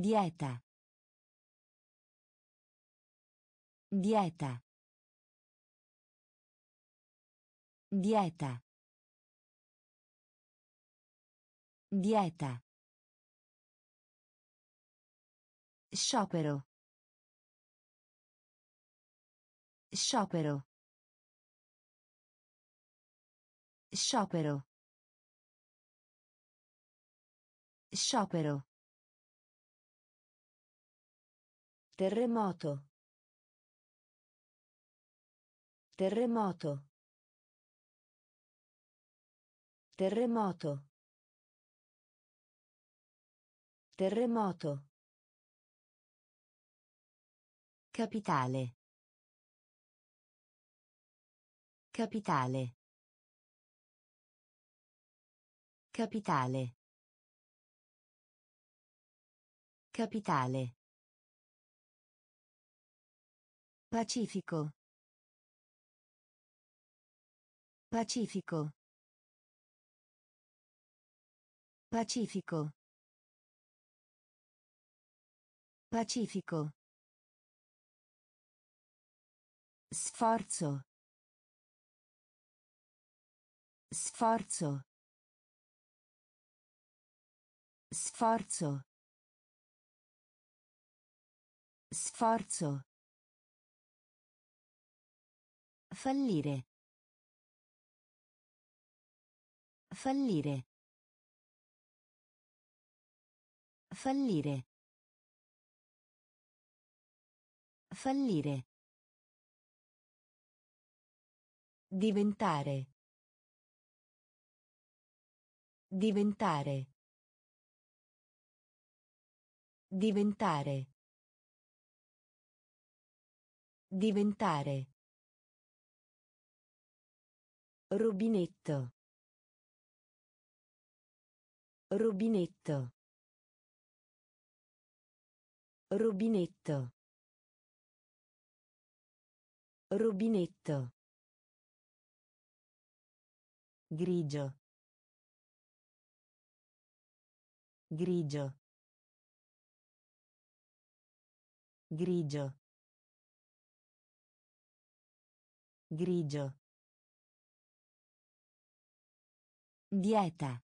Dieta. Dieta. Dieta. Dieta. Sciopero. Sciopero. Sciopero. Sciopero. Terremoto. Terremoto. Terremoto. Terremoto. Capitale. Capitale. Capitale. Capitale. Pacifico. Pacifico. Pacifico. Pacifico. Sforzo. Sforzo. Sforzo. Sforzo. Fallire. Fallire. Fallire. Fallire. Diventare. Diventare. Diventare. Diventare. Rubinetto. Rubinetto. Rubinetto. Rubinetto. Grigio. Grigio. Grigio. Grigio. Dieta.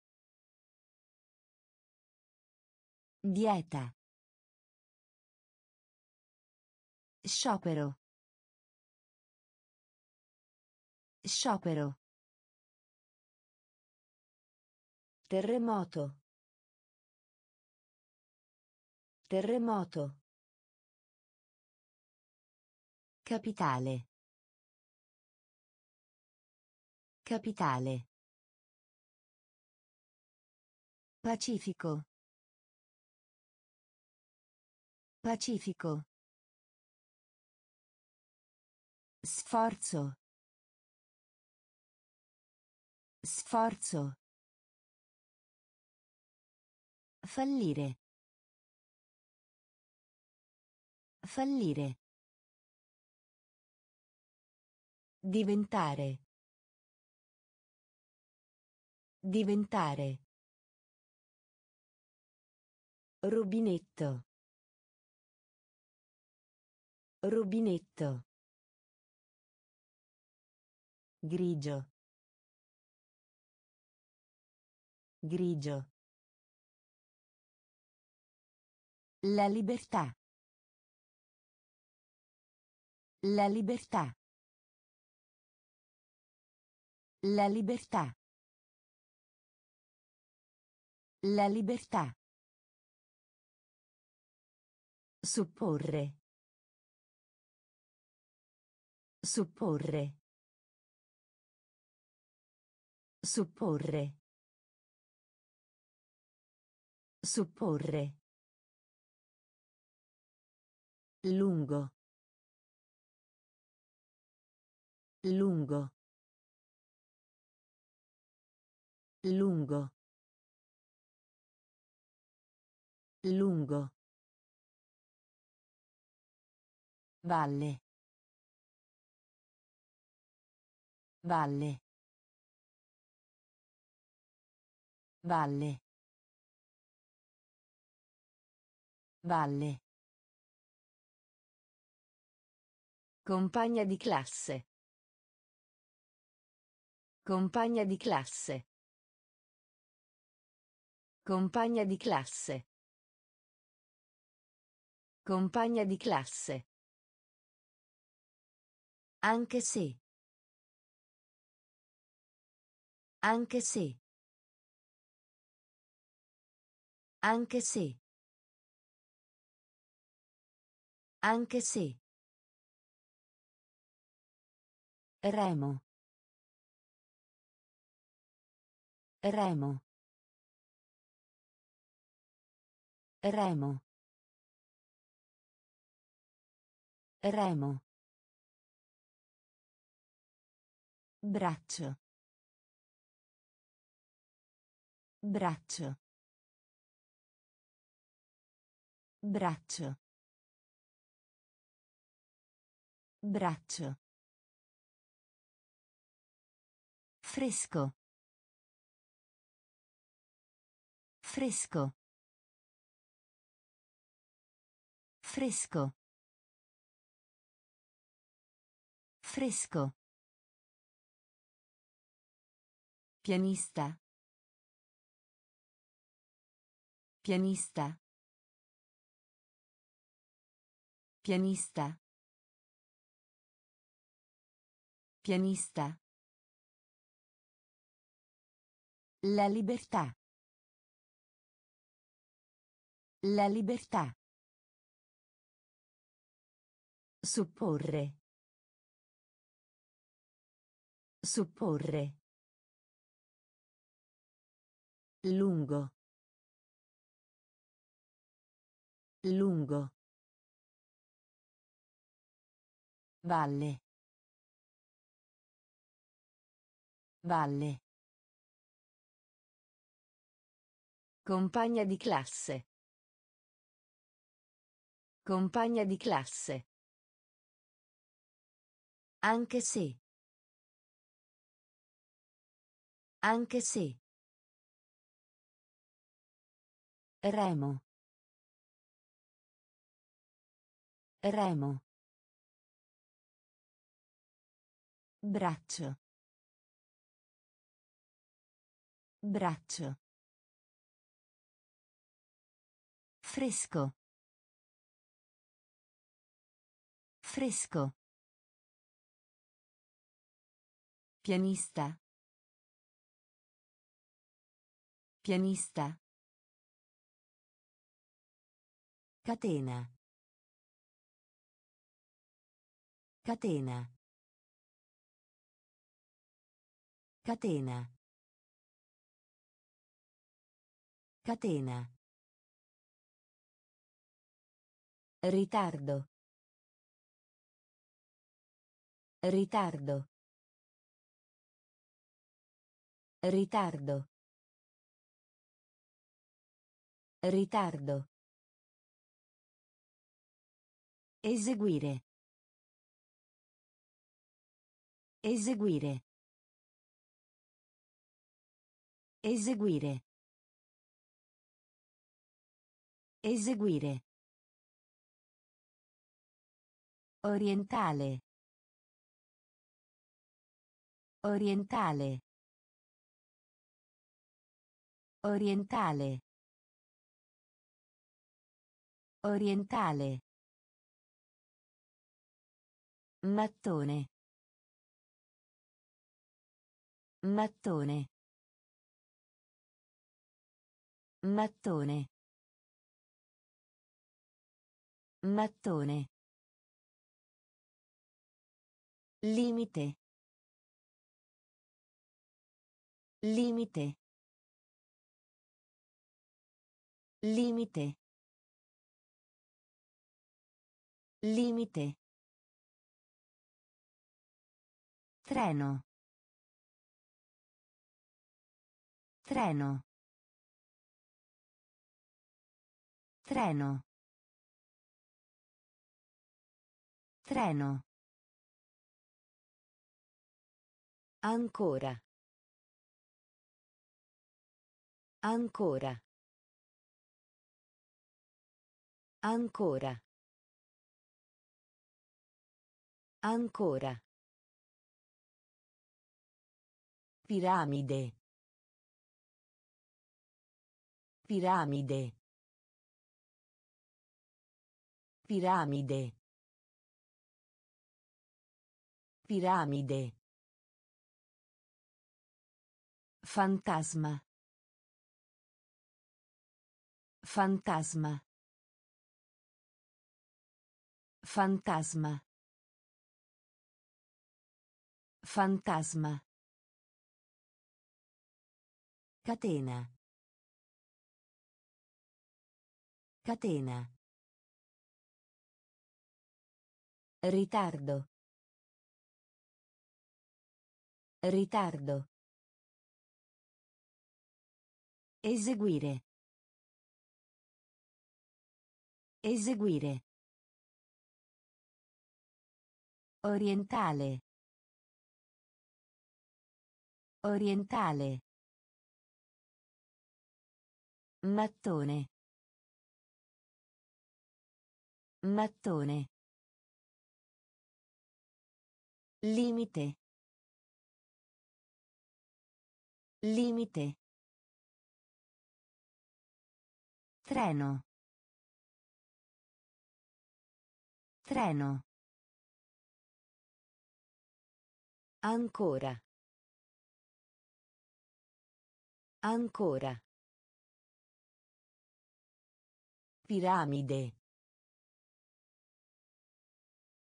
Dieta. Sciopero. Sciopero. Terremoto. Terremoto. Capitale. Capitale. Pacifico. Pacifico. Sforzo. Sforzo. Fallire. Fallire. Diventare. Diventare. Rubinetto. Rubinetto. Grigio. Grigio. La libertà. La libertà. La libertà. La libertà. Supporre. Supporre. Supporre. Supporre. Lungo. Lungo. Lungo. Lungo. Valle. Valle. Valle. Valle. Compagna di classe. Compagna di classe. Compagna di classe. Compagna di classe. Anche se. Anche se. Anche se. Anche se. Remo. Remo. Remo. Remo. Braccio. Braccio. Braccio. Braccio. Fresco. Fresco. Fresco. Fresco. Pianista. Pianista. Pianista. Pianista. La libertà. La libertà. Supporre. Supporre. Lungo. Lungo. Valle. Valle. Compagna di classe. Compagna di classe. Anche se. Anche se. Remo. Remo. Braccio. Braccio. Fresco. Fresco. Pianista. Pianista. Catena. Catena. Catena. Catena. Ritardo. Ritardo. Ritardo. Ritardo. Eseguire. Eseguire. Eseguire. Eseguire. Orientale. Orientale. Orientale. Orientale. Mattone. Mattone. Mattone. Mattone. Limite. Limite. Limite. Limite. Treno. Treno. Treno. Treno. Ancora. Ancora. Ancora. Ancora. Piramide. Piramide. Piramide. Piramide. Fantasma. Fantasma. Fantasma. Fantasma. Catena. Catena. Ritardo. Ritardo. Eseguire. Eseguire. Orientale. Orientale. Mattone. Mattone. Limite. Limite. Treno. Treno. Ancora. Ancora. Piramide.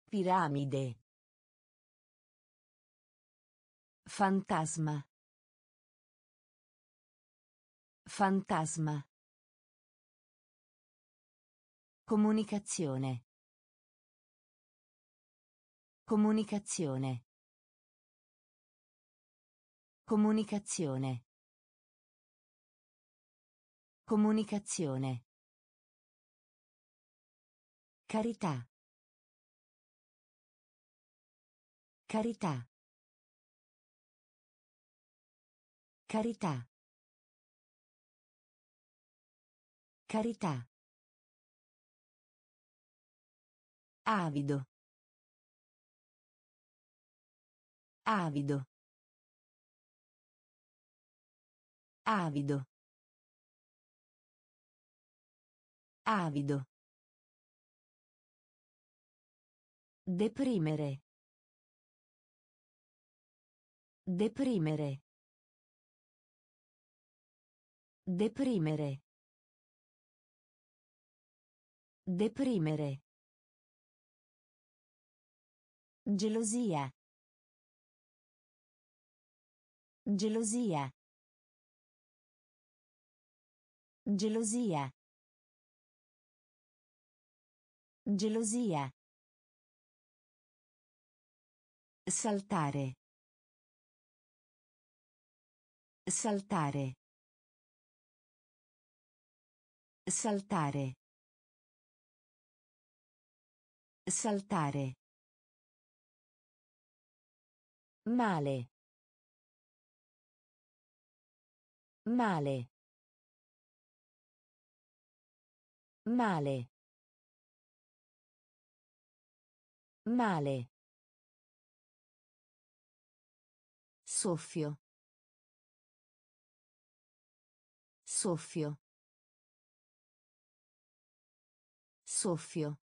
Piramide. Fantasma. Fantasma. Comunicazione. Comunicazione. Comunicazione. Comunicazione. Carità. Carità. Carità. Carità. Avido. Avido. Avido. Avido. Deprimere. Deprimere. Deprimere. Deprimere. Gelosia. Gelosia. Gelosia. Gelosia. Saltare. Saltare. Saltare. Saltare. Male. Male. Male. Male. Soffio. Soffio. Soffio.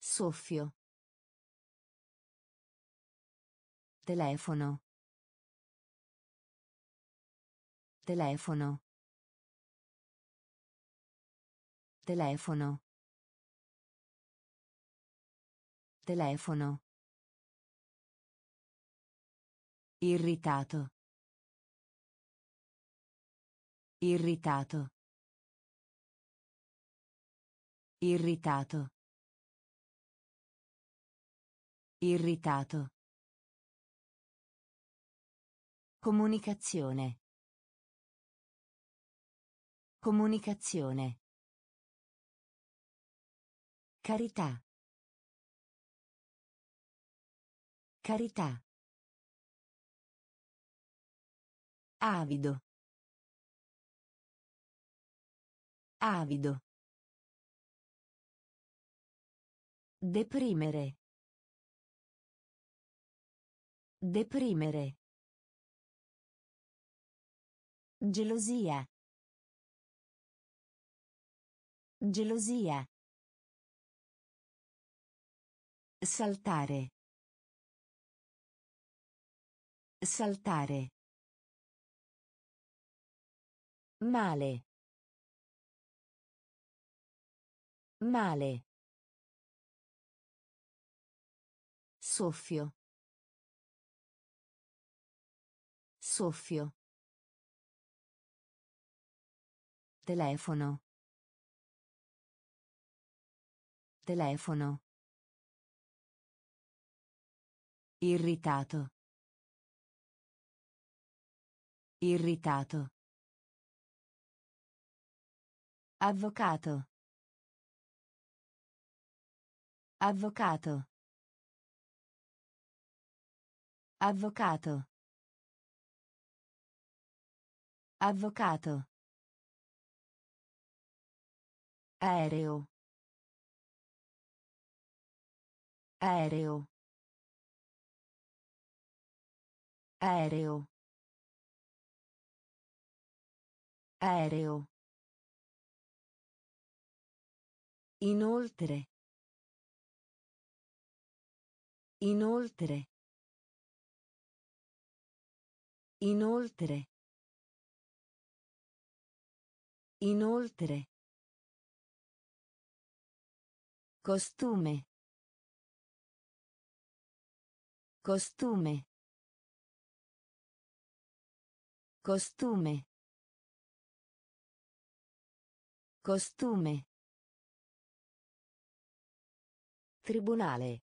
Soffio. Telefono. Telefono. Telefono. Telefono. Irritato. Irritato. Irritato. Irritato. Comunicazione. Comunicazione. Carità. Carità. Avido. Avido. Deprimere. Deprimere. Gelosia. Gelosia. Saltare. Saltare. Male. Male. Soffio. Soffio. Telefono. Telefono. Irritato. Irritato. Avvocato. Avvocato. Avvocato. Avvocato. Aereo. Aereo. Aereo. Aereo. Inoltre. Inoltre. Inoltre. Inoltre. Costume. Costume. Costume. Costume. Tribunale.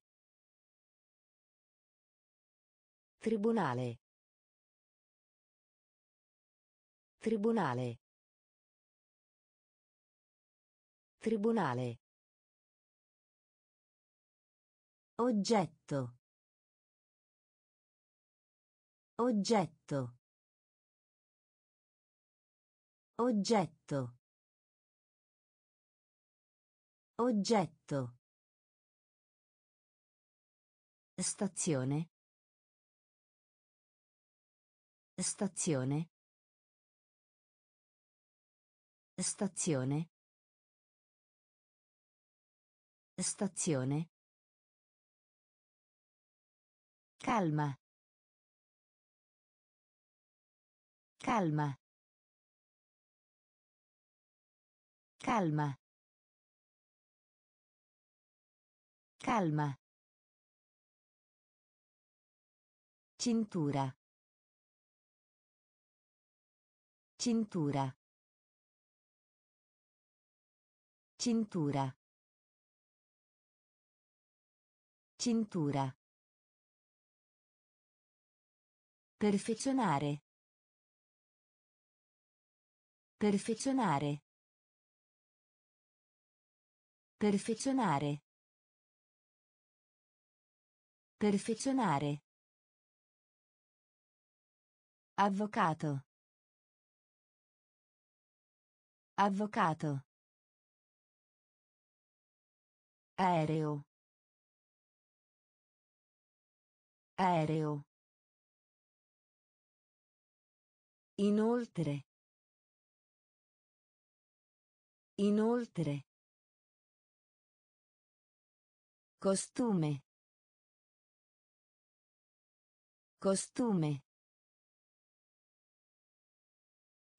Tribunale. Tribunale. Tribunale. Oggetto. Oggetto. Oggetto. Oggetto. Stazione. Stazione. Stazione. Stazione. Calma. Calma. Calma. Calma. Cintura. Cintura. Cintura. Cintura. Perfezionare. Perfezionare. Perfezionare. Perfezionare. Avvocato. Avvocato. Aereo. Aereo. Inoltre. Inoltre. Costume. Costume.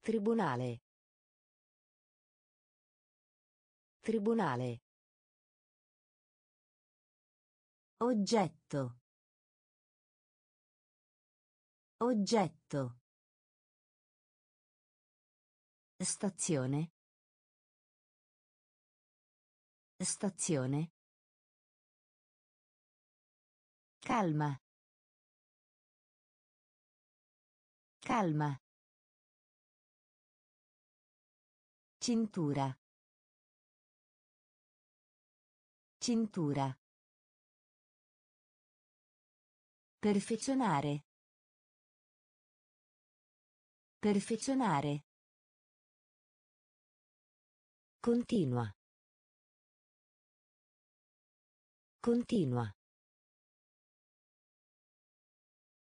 Tribunale. Tribunale. Oggetto. Oggetto. Stazione. Stazione. Calma. Calma. Cintura. Cintura. Perfezionare. Perfezionare. Continua. Continua.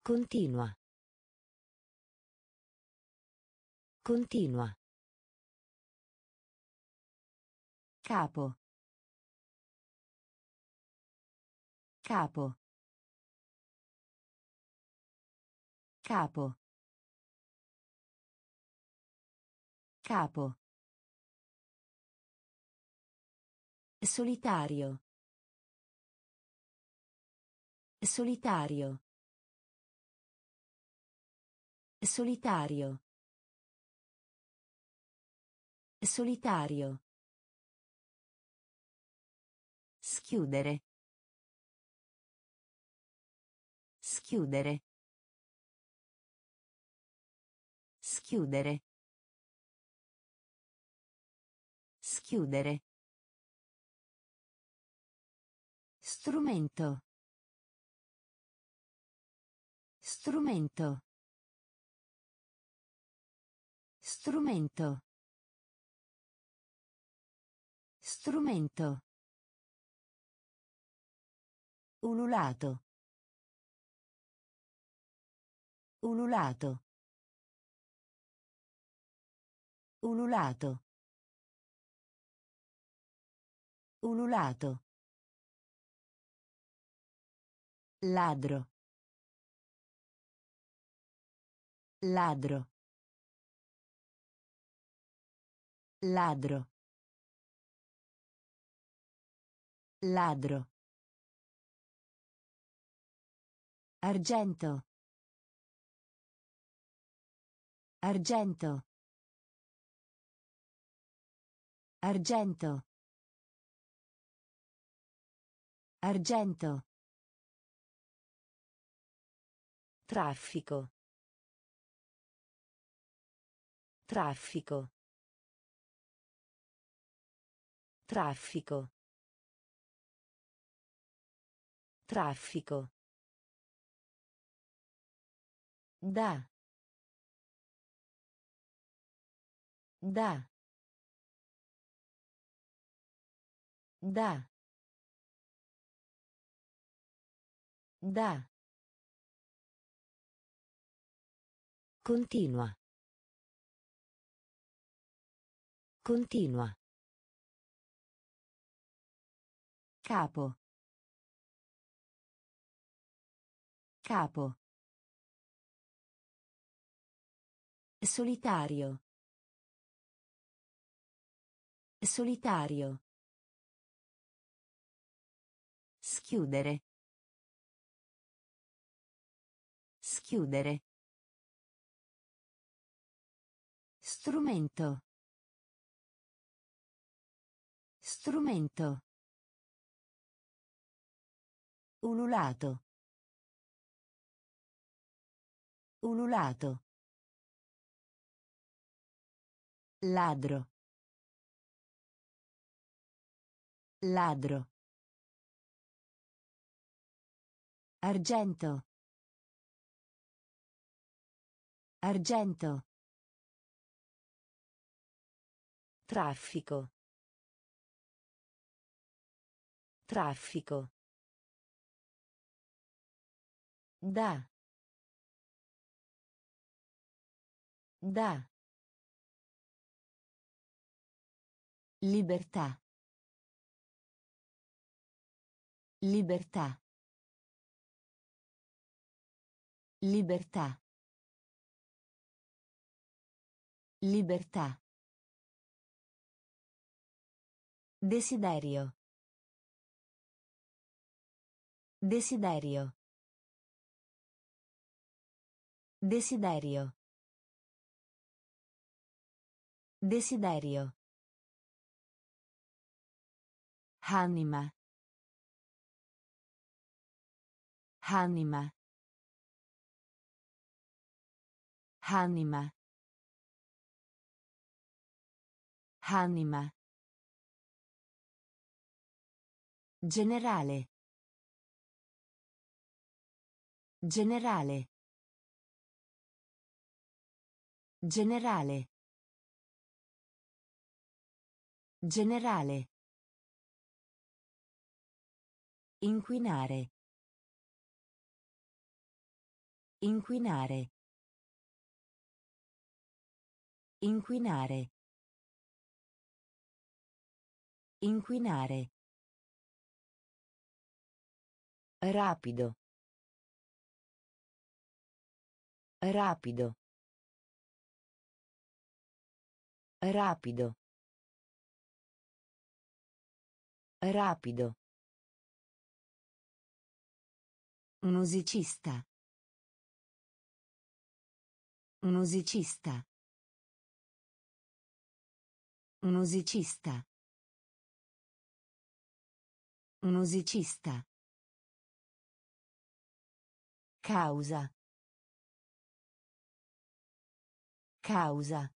Continua. Continua. Capo. Capo. Capo. Capo. Solitario. Solitario. Solitario. Solitario. Schiudere. Schiudere. Schiudere. Schiudere. Strumento. Strumento. Strumento. Strumento. Ululato. Ululato. Ululato. Ululato. Ladro. Ladro. Ladro. Ladro. Argento. Argento. Argento. Argento. Traffico. Traffico. Traffico. Traffico. Da. Da. Da. Da. Continua. Continua. Capo. Capo. Solitario. Solitario. Schiudere. Schiudere. Strumento. Strumento. Ululato. Ululato. Ladro. Ladro. Argento. Argento. Traffico. Traffico. Da. Da. Libertà. Libertà. Libertà. Libertà. Desiderio. Desiderio. Desiderio. Desiderio. Anima. Anima. Anima. Anima. Generale. Generale. Generale. Generale. Inquinare. Inquinare. Inquinare. Inquinare. Rapido. Rapido. Rapido. Rapido. Musicista. Musicista. Musicista. Musicista. Causa. Causa.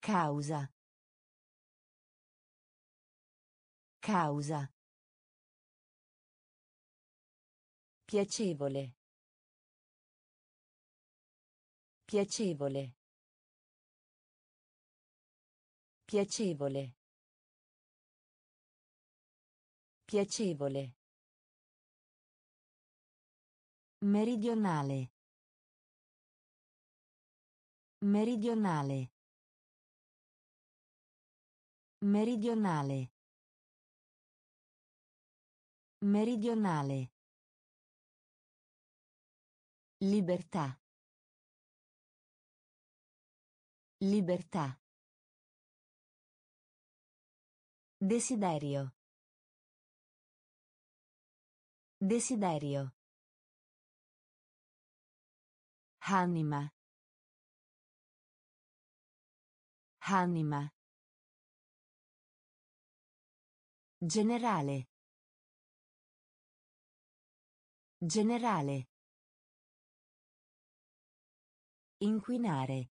Causa. Causa. Piacevole. Piacevole. Piacevole. Piacevole. Meridionale. Meridionale. Meridionale. Meridionale. Libertà. Libertà. Desiderio. Desiderio. Anima. Anima. Generale. Generale. Inquinare.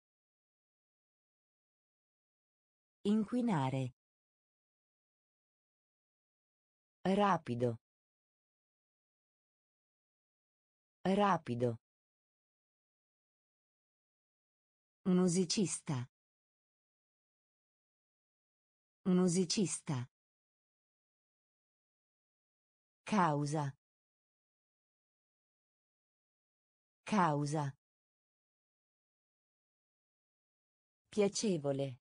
Inquinare. Rapido. Rapido. Musicista. Musicista. Causa. Causa. Piacevole.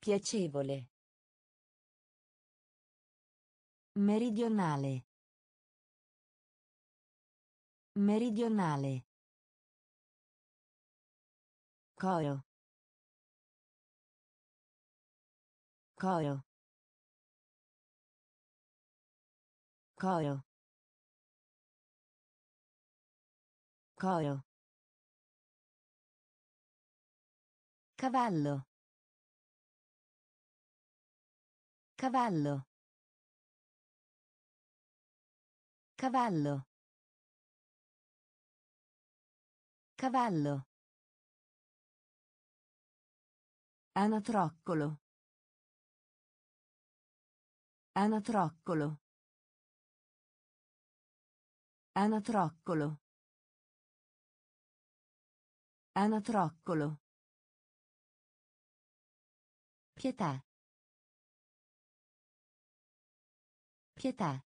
Piacevole. Meridionale. Meridionale. Coro. Coro. Coro. Coro. Cavallo. Cavallo. Cavallo. Cavallo. Anatroccolo. Anatroccolo. Anatroccolo. Anatroccolo. Pietà. Pietà.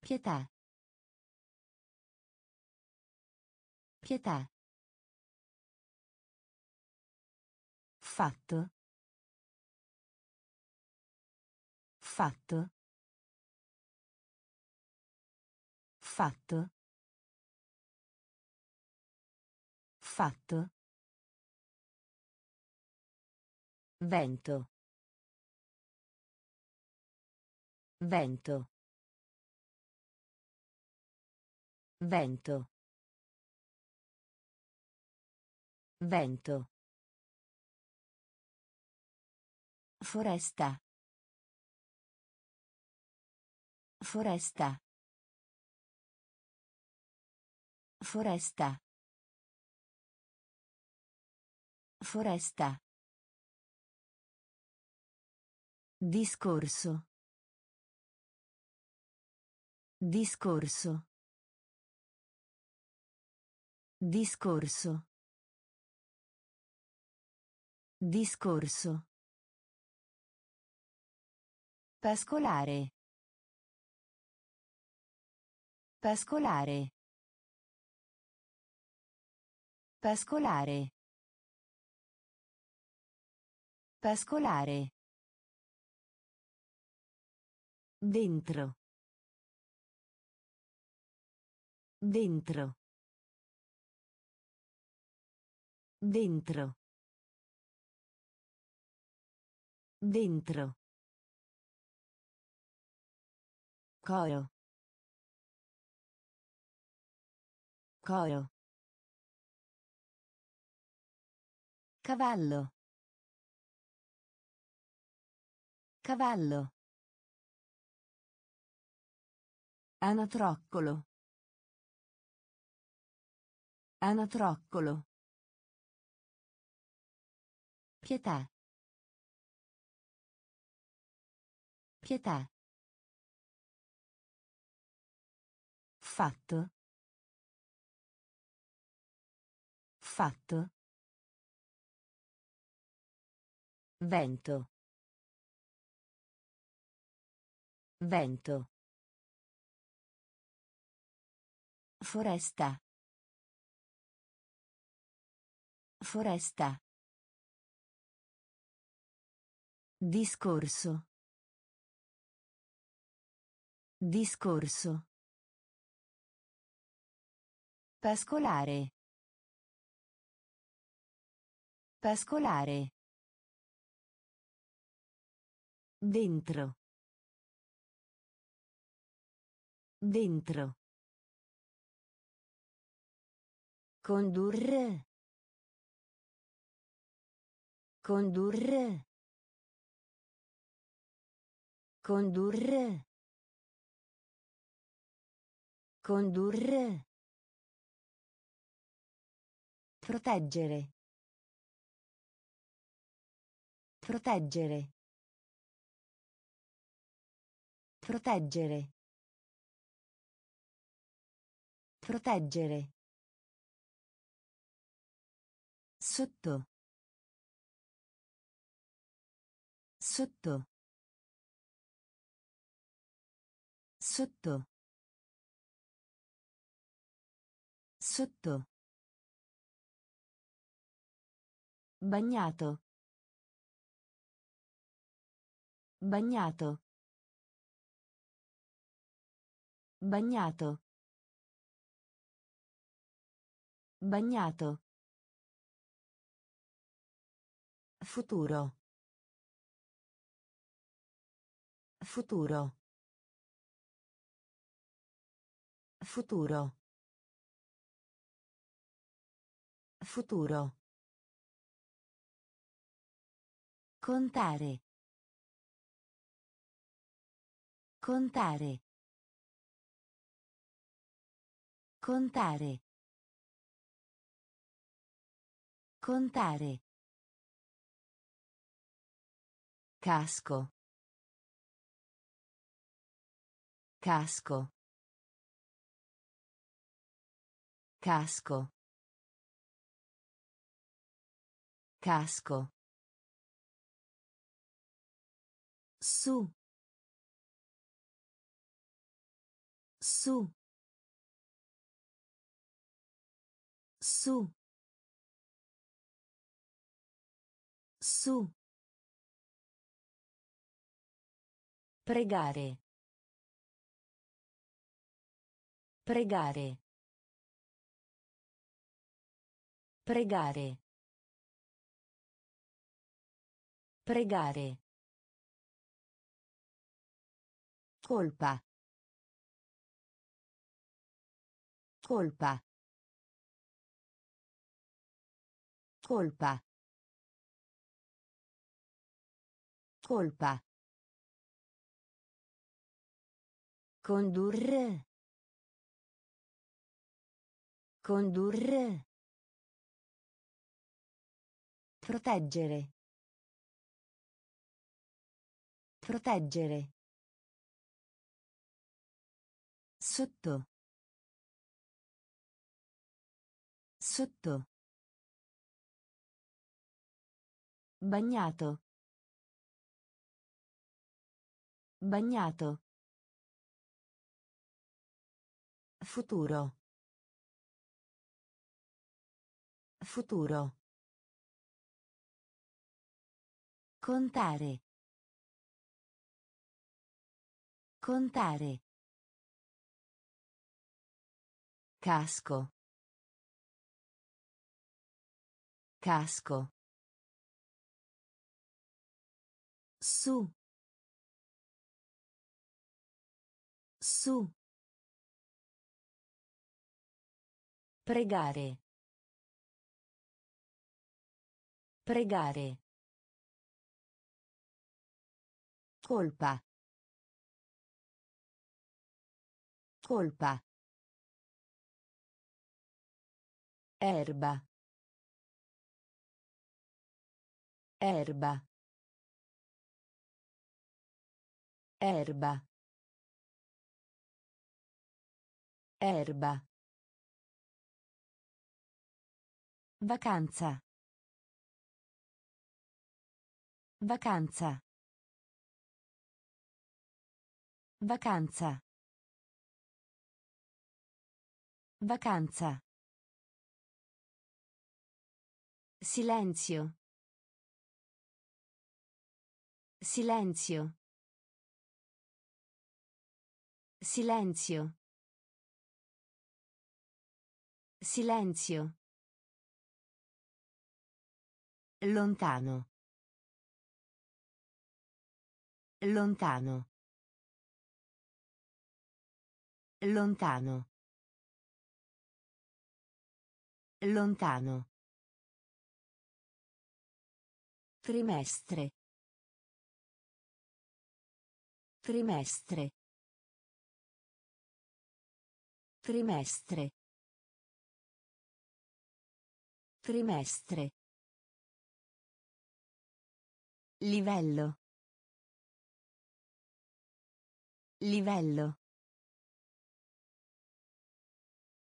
Pietà. Pietà. Fatto. Fatto. Fatto. Fatto. Vento. Vento. Vento. Vento. Foresta. Foresta. Foresta. Foresta. Discorso. Discorso. Discorso. Discorso. Pascolare. Pascolare. Pascolare. Pascolare. Dentro. Dentro. Dentro. Dentro. Coro. Coro. Cavallo. Cavallo. Anatroccolo. Anatroccolo. Pietà. Pietà. Fatto. Fatto. Vento. Vento. Foresta. Foresta. Discorso. Discorso. Pascolare. Pascolare. Dentro. Dentro. Condurre. Condurre. Condurre. Condurre. Proteggere. Proteggere. Proteggere. Proteggere. Sotto. Sotto. Sotto. Sotto. Bagnato. Bagnato. Bagnato. Bagnato. Futuro. Futuro. Futuro. Futuro. Contare. Contare. Contare. Contare. Casco. Casco. Casco. Casco. Su. Su. Su. Su. Pregare. Pregare. Pregare. Pregare. Colpa. Colpa. Colpa. Colpa. Condurre. Condurre. Proteggere. Proteggere. Sotto. Sotto. Bagnato. Bagnato. Futuro. Futuro. Contare. Contare. Casco. Casco. Su. Su. Pregare. Pregare. Colpa. Colpa. Erba. Erba. Erba. Erba. Vacanza. Vacanza. Vacanza. Vacanza. Silenzio. Silenzio. Silenzio. Silenzio. Lontano. Lontano. Lontano. Lontano. Trimestre. Trimestre. Trimestre. Trimestre. Livello. Livello.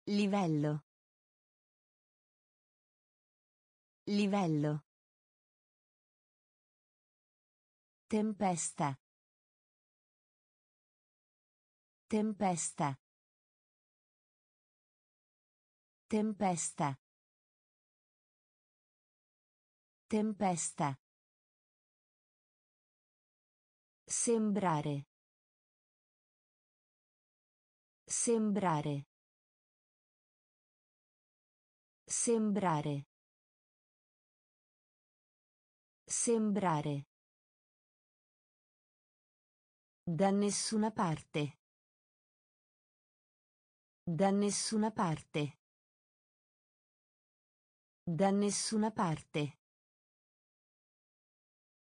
Livello. Livello. Tempesta. Tempesta. Tempesta. Tempesta. Sembrare. Sembrare. Sembrare. Sembrare. Da nessuna parte. Da nessuna parte. Da nessuna parte.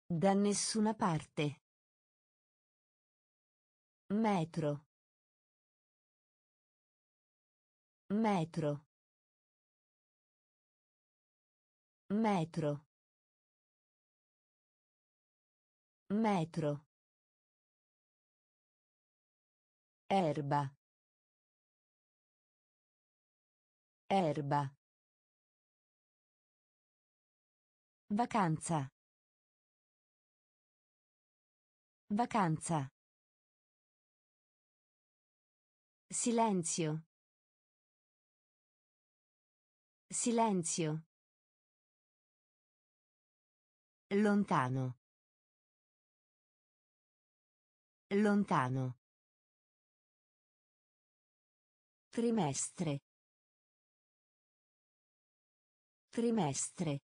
Da nessuna parte. Metro. Metro. Metro. Metro. Erba. Erba. Vacanza. Vacanza. Silenzio. Silenzio. Lontano. Lontano. Trimestre. Trimestre.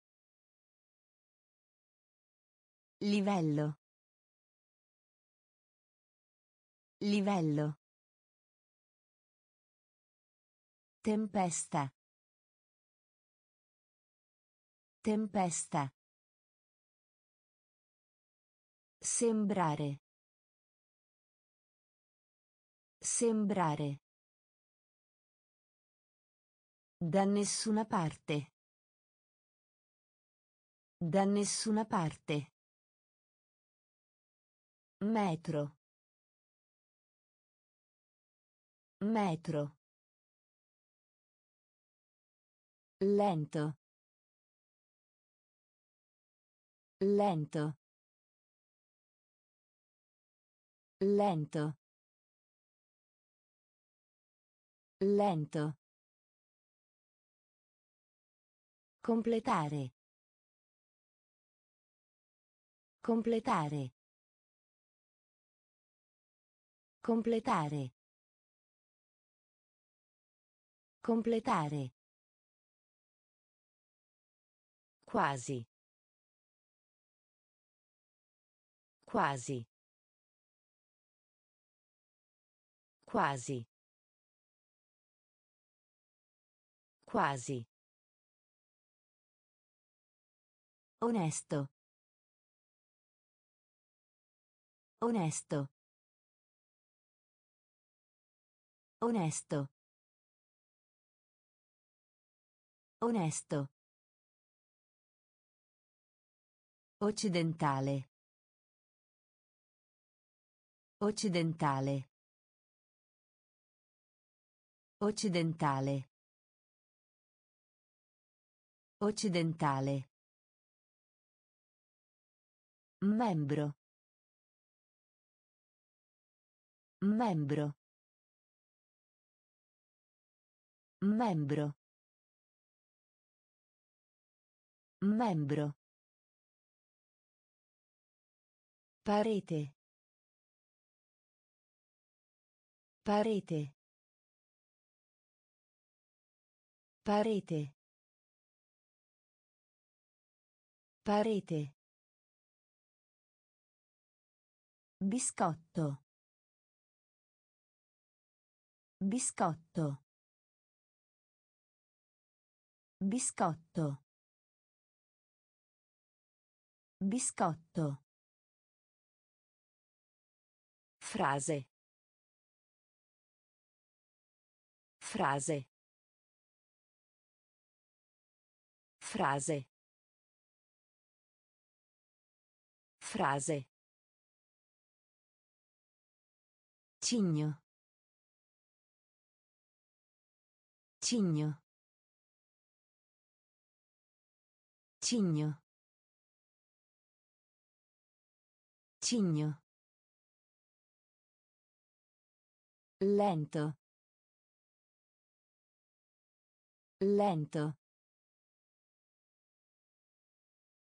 Livello. Livello. Tempesta. Tempesta. Sembrare. Sembrare. Da nessuna parte. Da nessuna parte. Metro. Metro. Lento. Lento. Lento. Lento. Completare. Completare. Completare. Completare. Quasi. Quasi. Quasi. Quasi. Onesto. Onesto. Onesto. Onesto. Occidentale. Occidentale. Occidentale. Occidentale. Membro. Membro. Membro. Membro. Parete. Parete. Parete. Parete. Biscotto. Biscotto. Biscotto. Biscotto. Frase. Frase. Frase. Frase. Cigno. Cigno. Cigno. Cigno. Lento. Lento.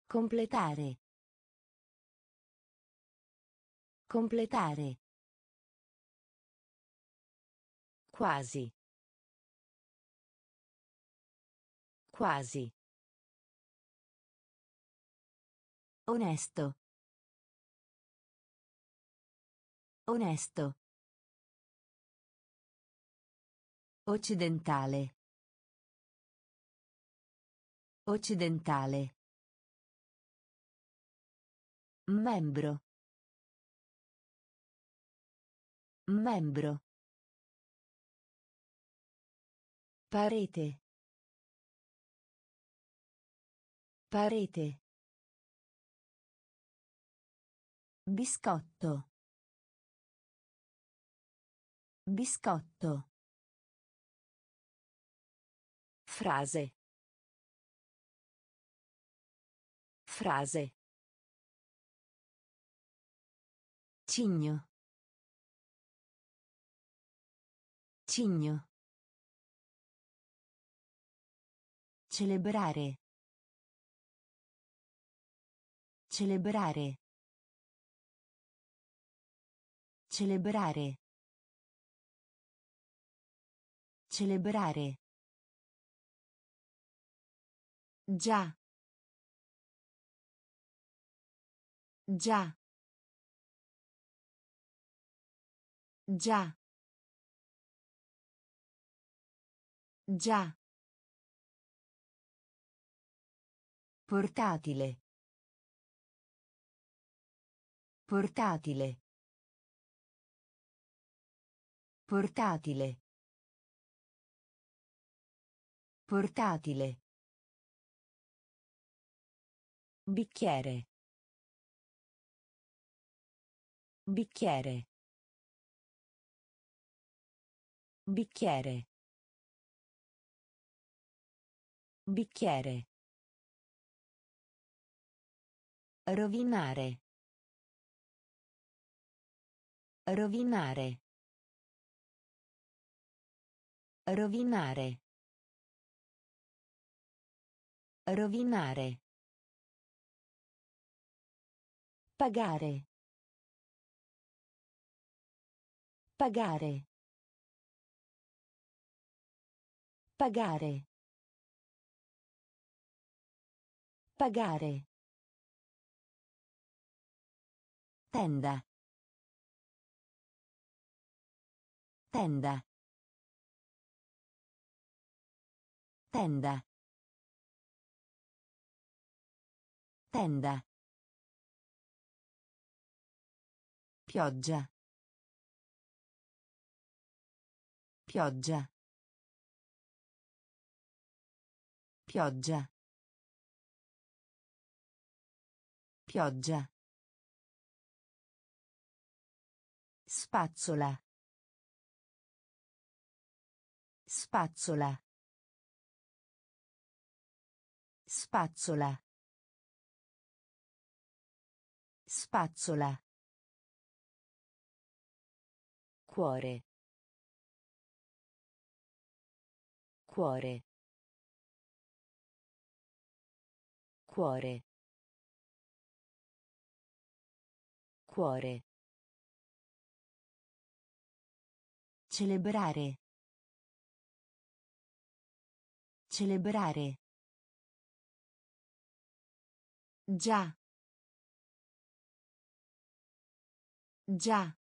Completare. Completare. Quasi. Quasi. Onesto. Onesto. Occidentale. Occidentale. Membro. Membro. Parete. Parete. Biscotto. Biscotto. Frase. Frase. Cigno. Cigno. Celebrare. Celebrare. Celebrare. Celebrare. Già. Già. Già. Già. Portatile. Portatile. Portatile. Portatile. Bicchiere. Bicchiere. Bicchiere. Bicchiere. Rovinare. Rovinare. Rovinare. Rovinare. Pagare. Pagare. Pagare. Pagare. Tenda. Tenda. Tenda. Tenda. Pioggia. Pioggia. Pioggia. Pioggia. Spazzola. Spazzola. Spazzola. Spazzola. Cuore. Cuore. Cuore. Cuore. Celebrare. Celebrare. Già. Già.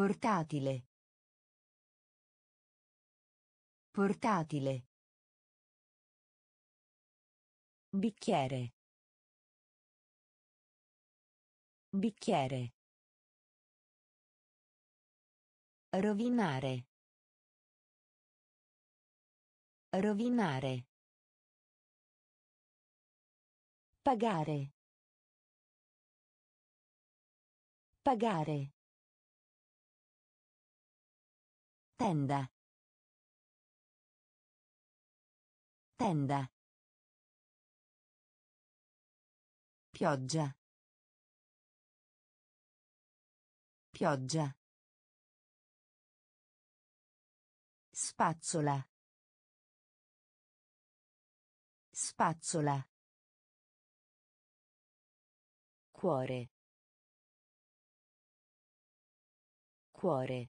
Portatile. Portatile. Bicchiere. Bicchiere. Rovinare. Rovinare. Pagare. Pagare. Tenda. Tenda. Pioggia. Pioggia. Spazzola. Spazzola. Cuore. Cuore.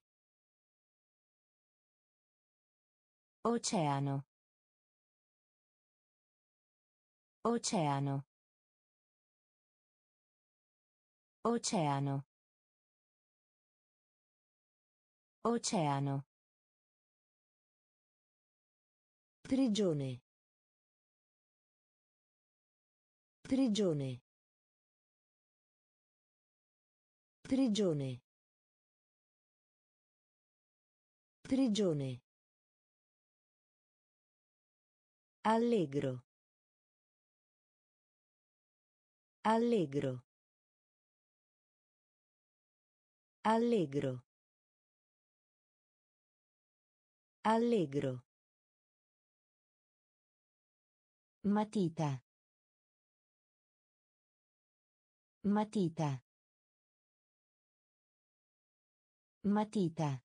Oceano. Oceano. Oceano. Oceano. Prigione. Prigione. Prigione. Prigione. Allegro. Allegro. Allegro. Allegro. Matita. Matita. Matita.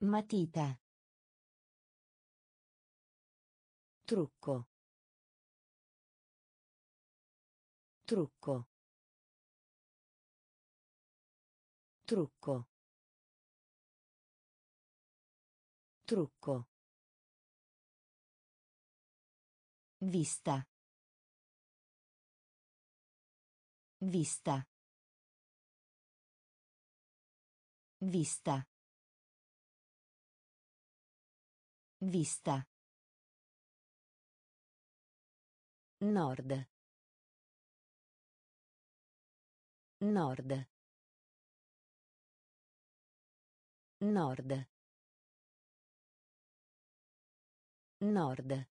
Matita. Trucco. Trucco. Trucco. Trucco. Vista. Vista. Vista. Vista. Nord. Nord. Nord. Nord.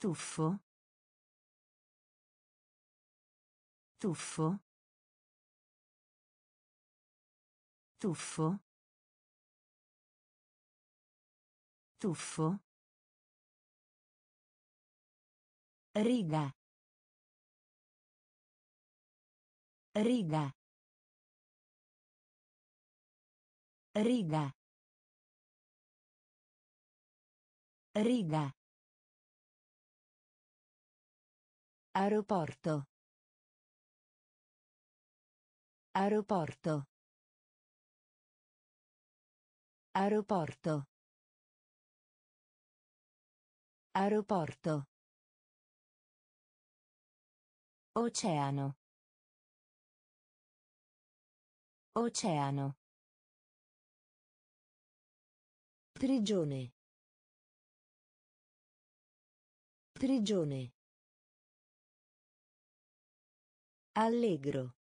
Tuffo. Tuffo. Tuffo. Tuffo. Riga. Riga. Riga. Riga. Aeroporto. Aeroporto. Aeroporto. Aeroporto. Oceano. Oceano. Prigione. Prigione. Allegro.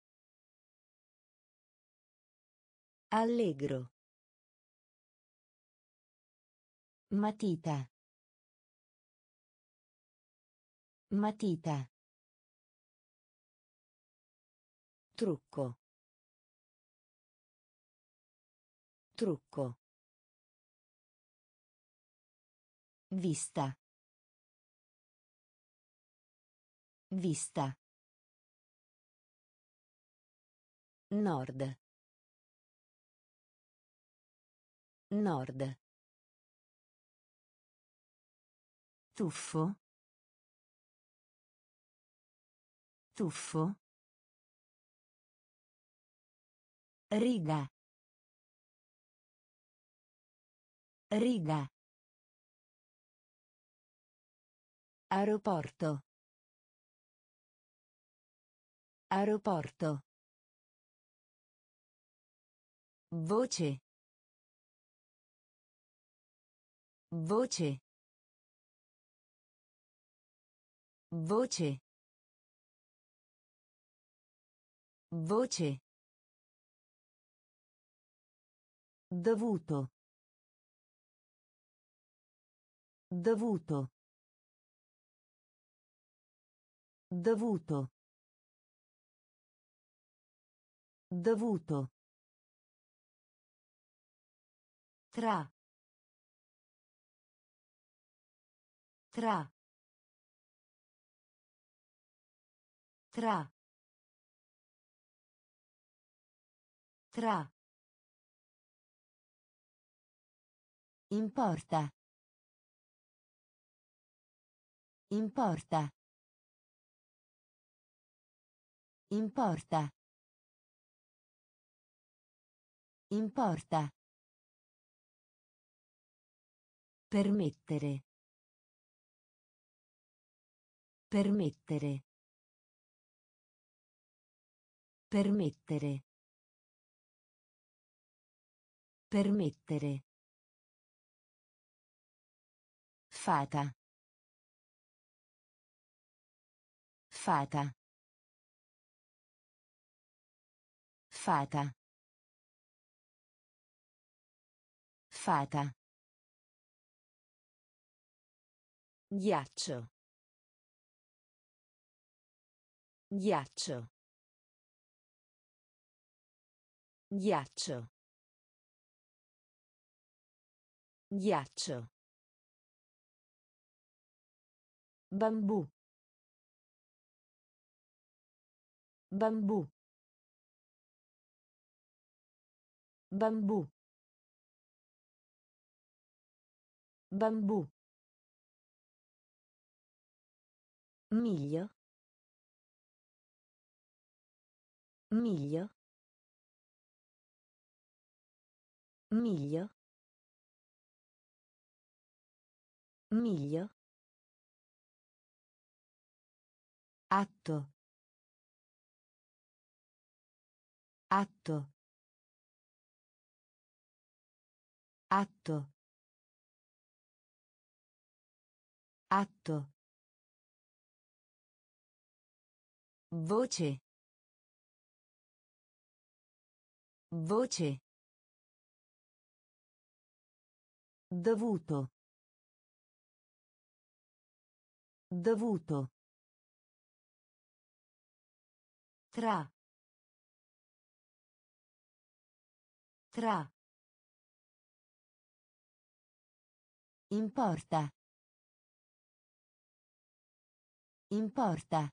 Allegro. Matita. Matita. Trucco. Trucco. Vista. Vista. Nord. Nord. Tuffo. Tuffo. Riga. Riga. Aeroporto. Aeroporto. Voce. Voce. Voce. Voce. Dovuto. Dovuto. Dovuto. Dovuto. Tra. Tra. Tra. Tra. Importa. Importa. Importa. Importa. Permettere. Permettere. Permettere. Permettere. Fata. Fata. Fata. Fata. Ghiaccio. Ghiaccio. Ghiaccio. Ghiaccio. Bambù. Bambù. Bambù. Bambù. Miglio. Miglio. Miglio. Miglio. Atto. Atto. Atto. Atto. Voce. Voce. Dovuto. Dovuto. Tra. Tra. Importa. Importa.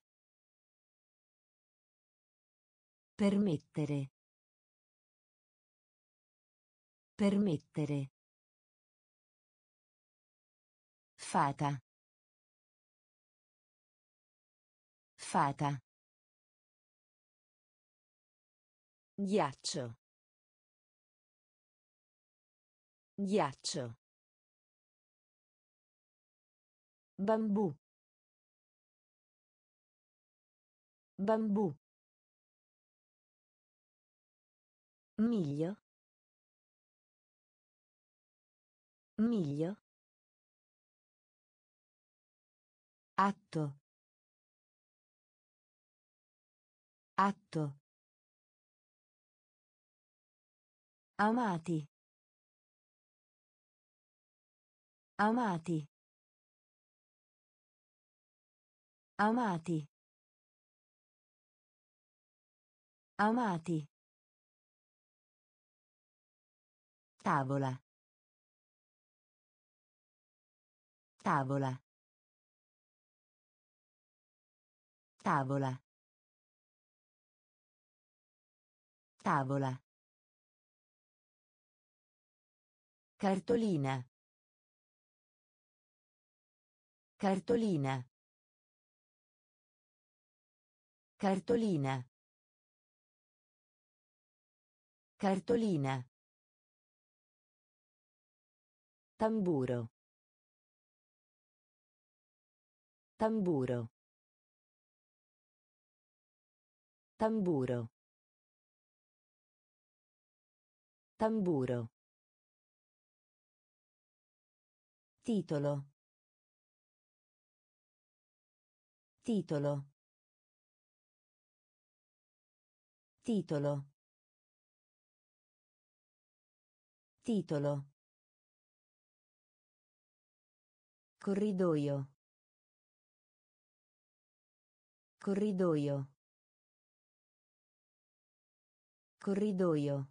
Permettere. Permettere. Fata. Fata. Ghiaccio. Ghiaccio. Bambù. Bambù. Miglio. Miglio. Atto. Atto. Amati. Amati. Amati. Amati. Tavola. Tavola. Tavola. Tavola. Cartolina. Cartolina. Cartolina. Cartolina. Tamburo. Tamburo. Tamburo. Tamburo. Titolo. Titolo. Titolo. Titolo. Corridoio. Corridoio. Corridoio.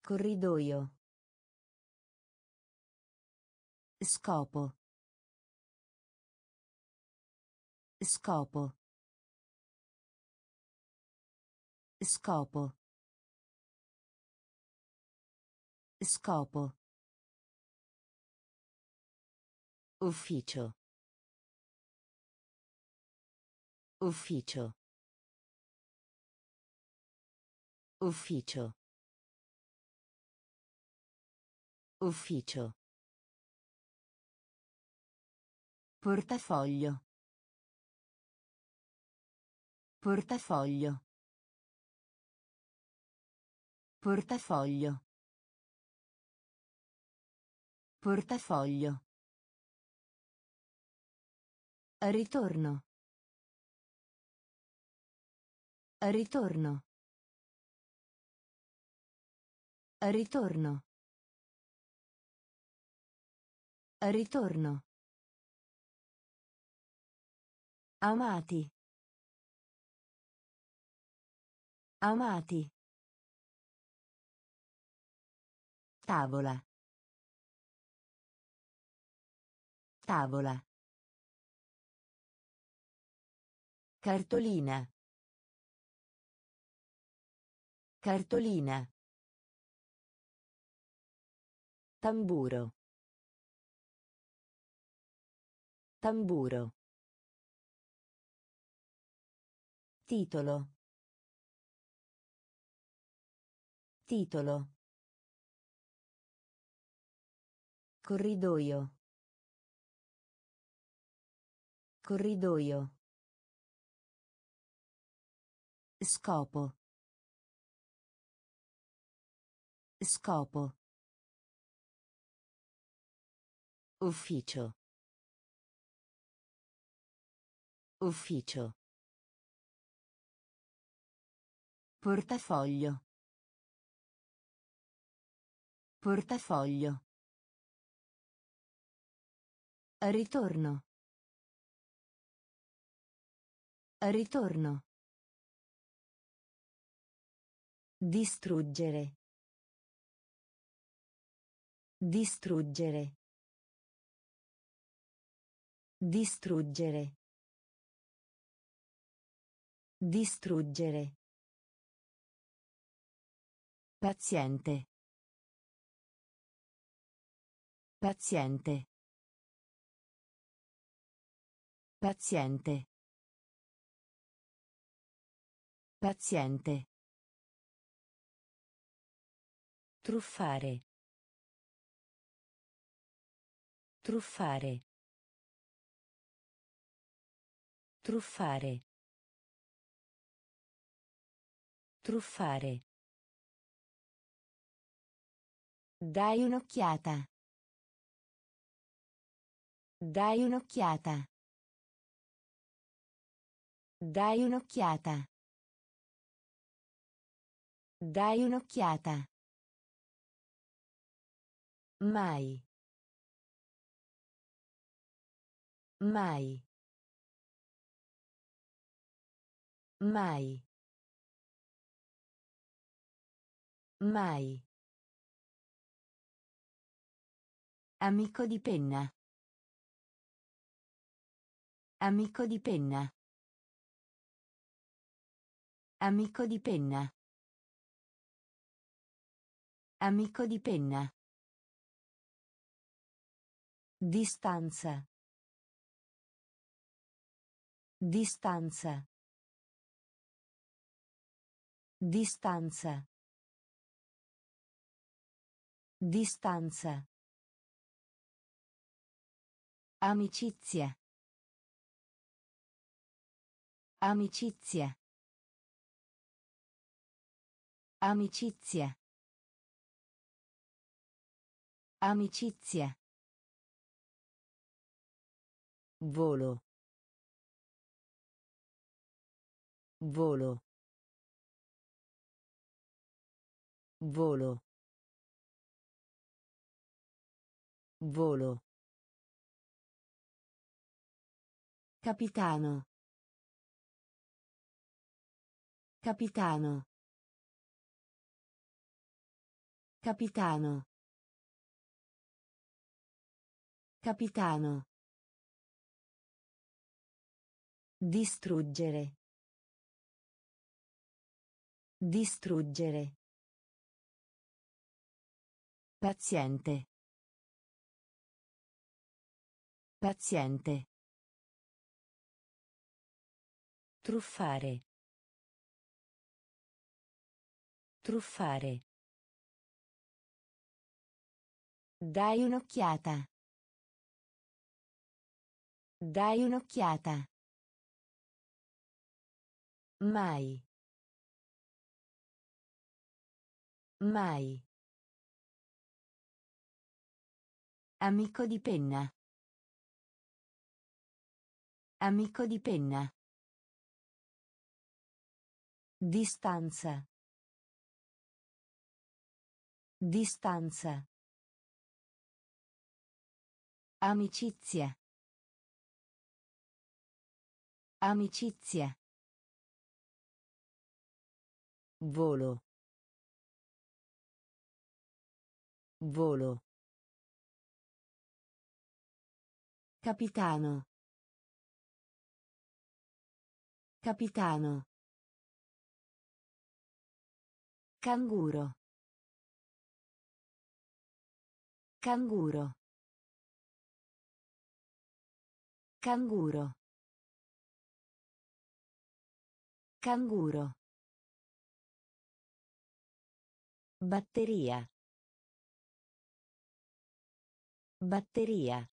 Corridoio. Scopo. Scopo. Scopo. Scopo. Ufficio. Ufficio. Ufficio. Ufficio. Portafoglio. Portafoglio. Portafoglio. Portafoglio. Ritorno. Ritorno. Ritorno. Ritorno. Amati. Amati. Tavola. Tavola. Cartolina. Cartolina. Tamburo. Tamburo. Titolo. Titolo. Corridoio. Corridoio. Scopo. Scopo. Ufficio. Ufficio. Portafoglio. Portafoglio. Ritorno. Ritorno. Distruggere. Distruggere. Distruggere. Distruggere. Paziente. Paziente. Paziente. Paziente. Truffare. Truffare. Truffare. Truffare. Dai un'occhiata. Dai un'occhiata. Dai un'occhiata. Dai un'occhiata. Mai. Mai. Mai. Mai. Amico di penna. Amico di penna. Amico di penna. Amico di penna. Distanza. Distanza. Distanza. Distanza. Amicizia. Amicizia. Amicizia. Amicizia. Volo. Volo. Volo. Volo. Capitano. Capitano. Capitano. Capitano. Distruggere. Distruggere. Paziente. Paziente. Truffare. Truffare. Dai un'occhiata. Dai un'occhiata. Mai. Mai. Amico di penna. Amico di penna. Distanza. Distanza. Amicizia. Amicizia. Volo. Volo. Capitano. Capitano. Canguro. Canguro. Canguro. Canguro. Batteria. Batteria.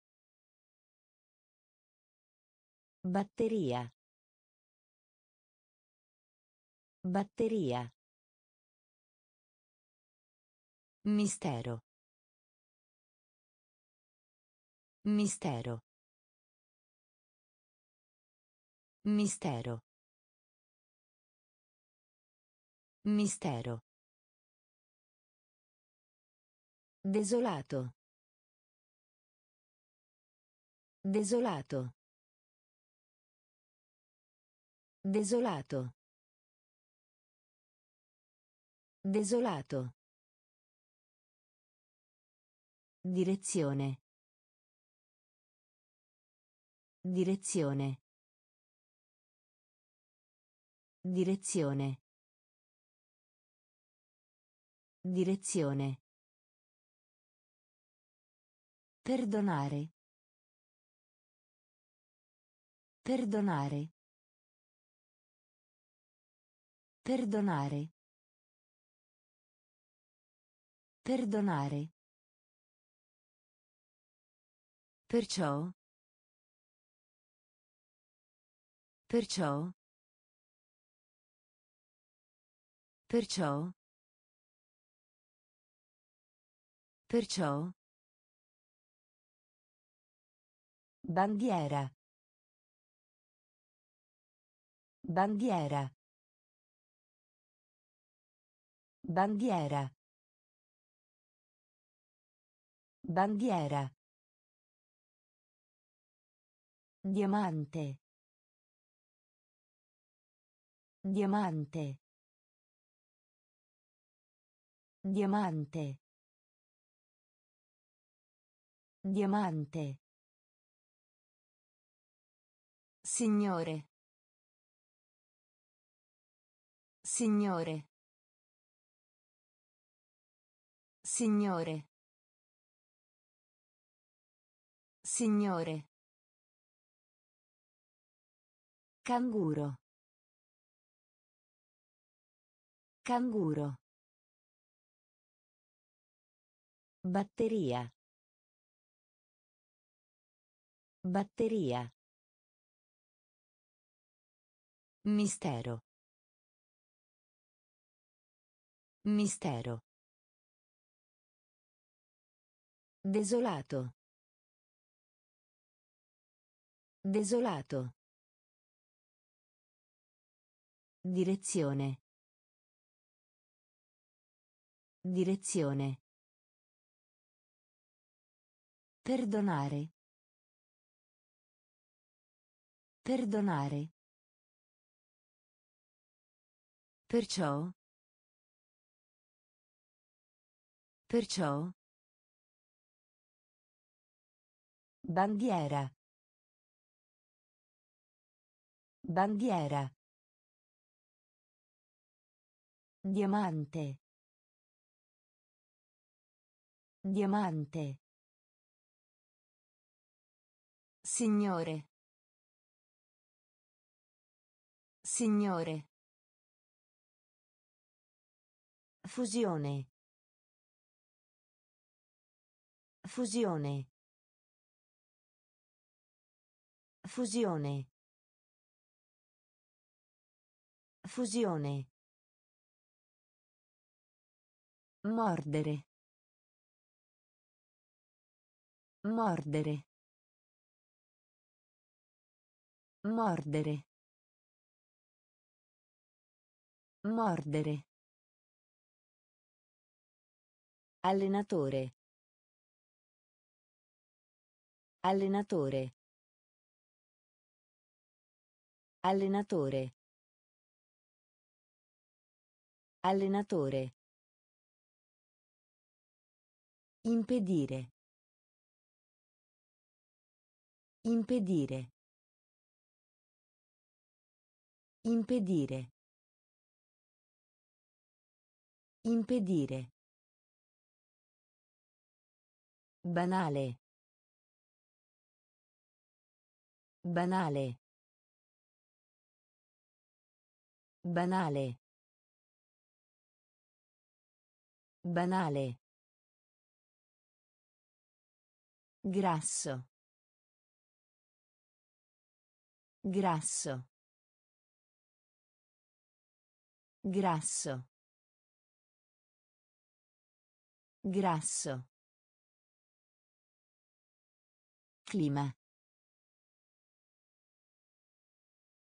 Batteria. Batteria. Mistero. Mistero. Mistero. Mistero. Desolato. Desolato. Desolato. Desolato. Direzione. Direzione. Direzione. Direzione. Perdonare. Perdonare. Perdonare. Perdonare. Perciò. Perciò. Perciò. Perciò. Bandiera. Bandiera. Bandiera. Bandiera. Diamante. Diamante. Diamante. Diamante. Signore. Signore. Signore. Signore. Canguro. Canguro. Batteria. Batteria. Mistero. Mistero. Desolato. Desolato. Direzione. Direzione. Perdonare. Perdonare. Perciò. Perciò. Bandiera. Bandiera. Diamante. Diamante. Signore. Signore. Fusione. Fusione. Fusione. Fusione. Mordere. Mordere. Mordere. Mordere. Allenatore. Allenatore. Allenatore. Allenatore. Impedire. Impedire. Impedire. Impedire. Banale. Banale. Banale. Banale. Grasso. Grasso. Grasso. Grasso. Clima.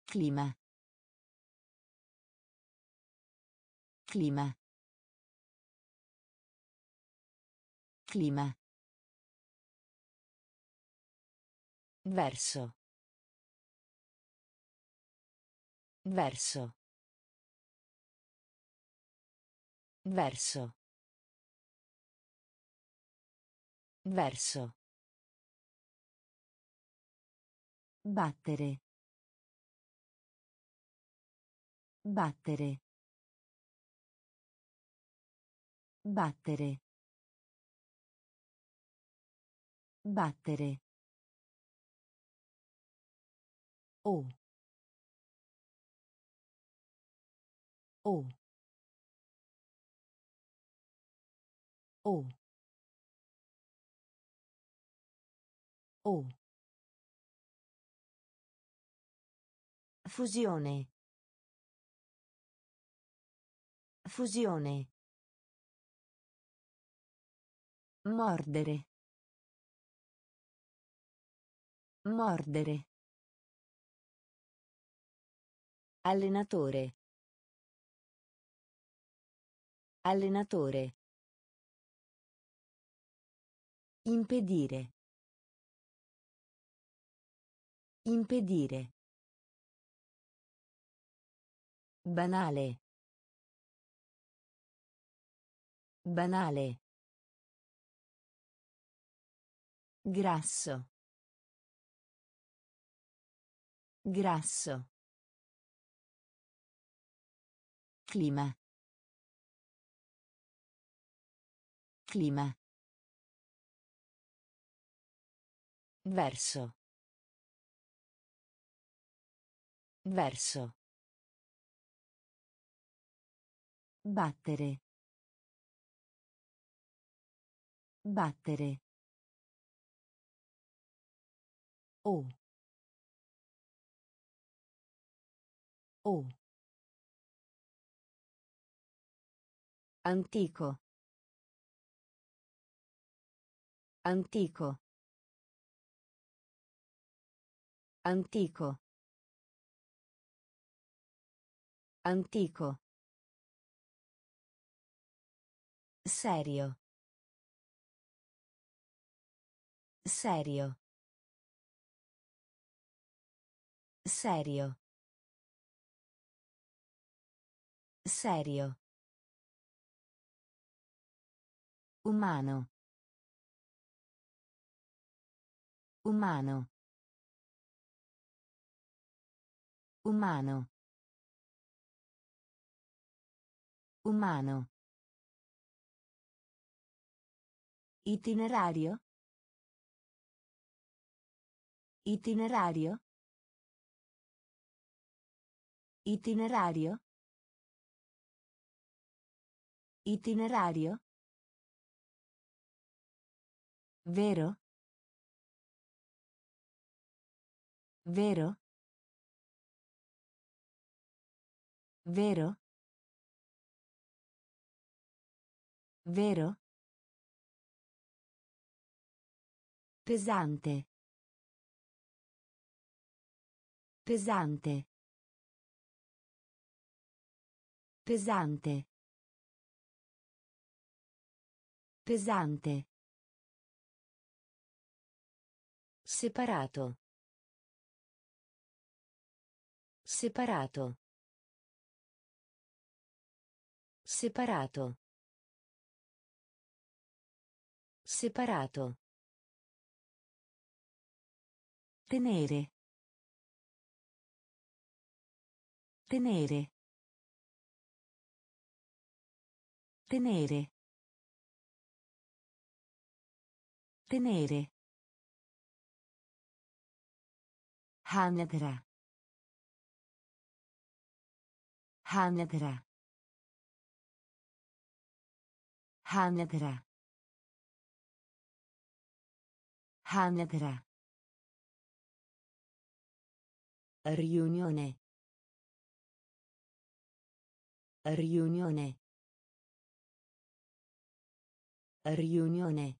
Clima. Clima. Clima. Verso. Verso. Verso. Verso. Battere. Battere. Battere. Battere. O. O. O. O. Fusione. Fusione. Mordere. Mordere. Allenatore. Allenatore. Impedire. Impedire. Banale. Banale. Grasso. Grasso. Clima. Clima. Verso. Verso. Battere. Battere. O. O. Antico. Antico. Antico. Antico. Serio. Serio. Serio. Serio. Umano. Umano. Umano. Umano. Itinerario. Itinerario. Itinerario. Itinerario. Vero? Vero? Vero? Vero? Pesante. Pesante. Pesante. Pesante. Separato. Separato. Separato. Separato. Tenere. Tenere. Tenere. Tenere. Hanedra. Hanedra. Hanedra. Hanedra. Riunione. Riunione. Riunione.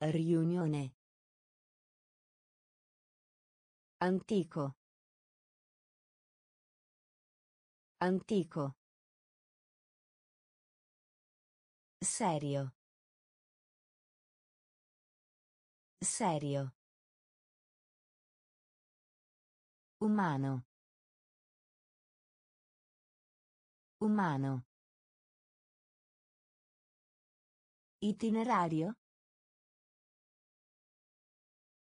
Riunione. Antico. Antico. Serio. Serio. Umano. Umano. Itinerario.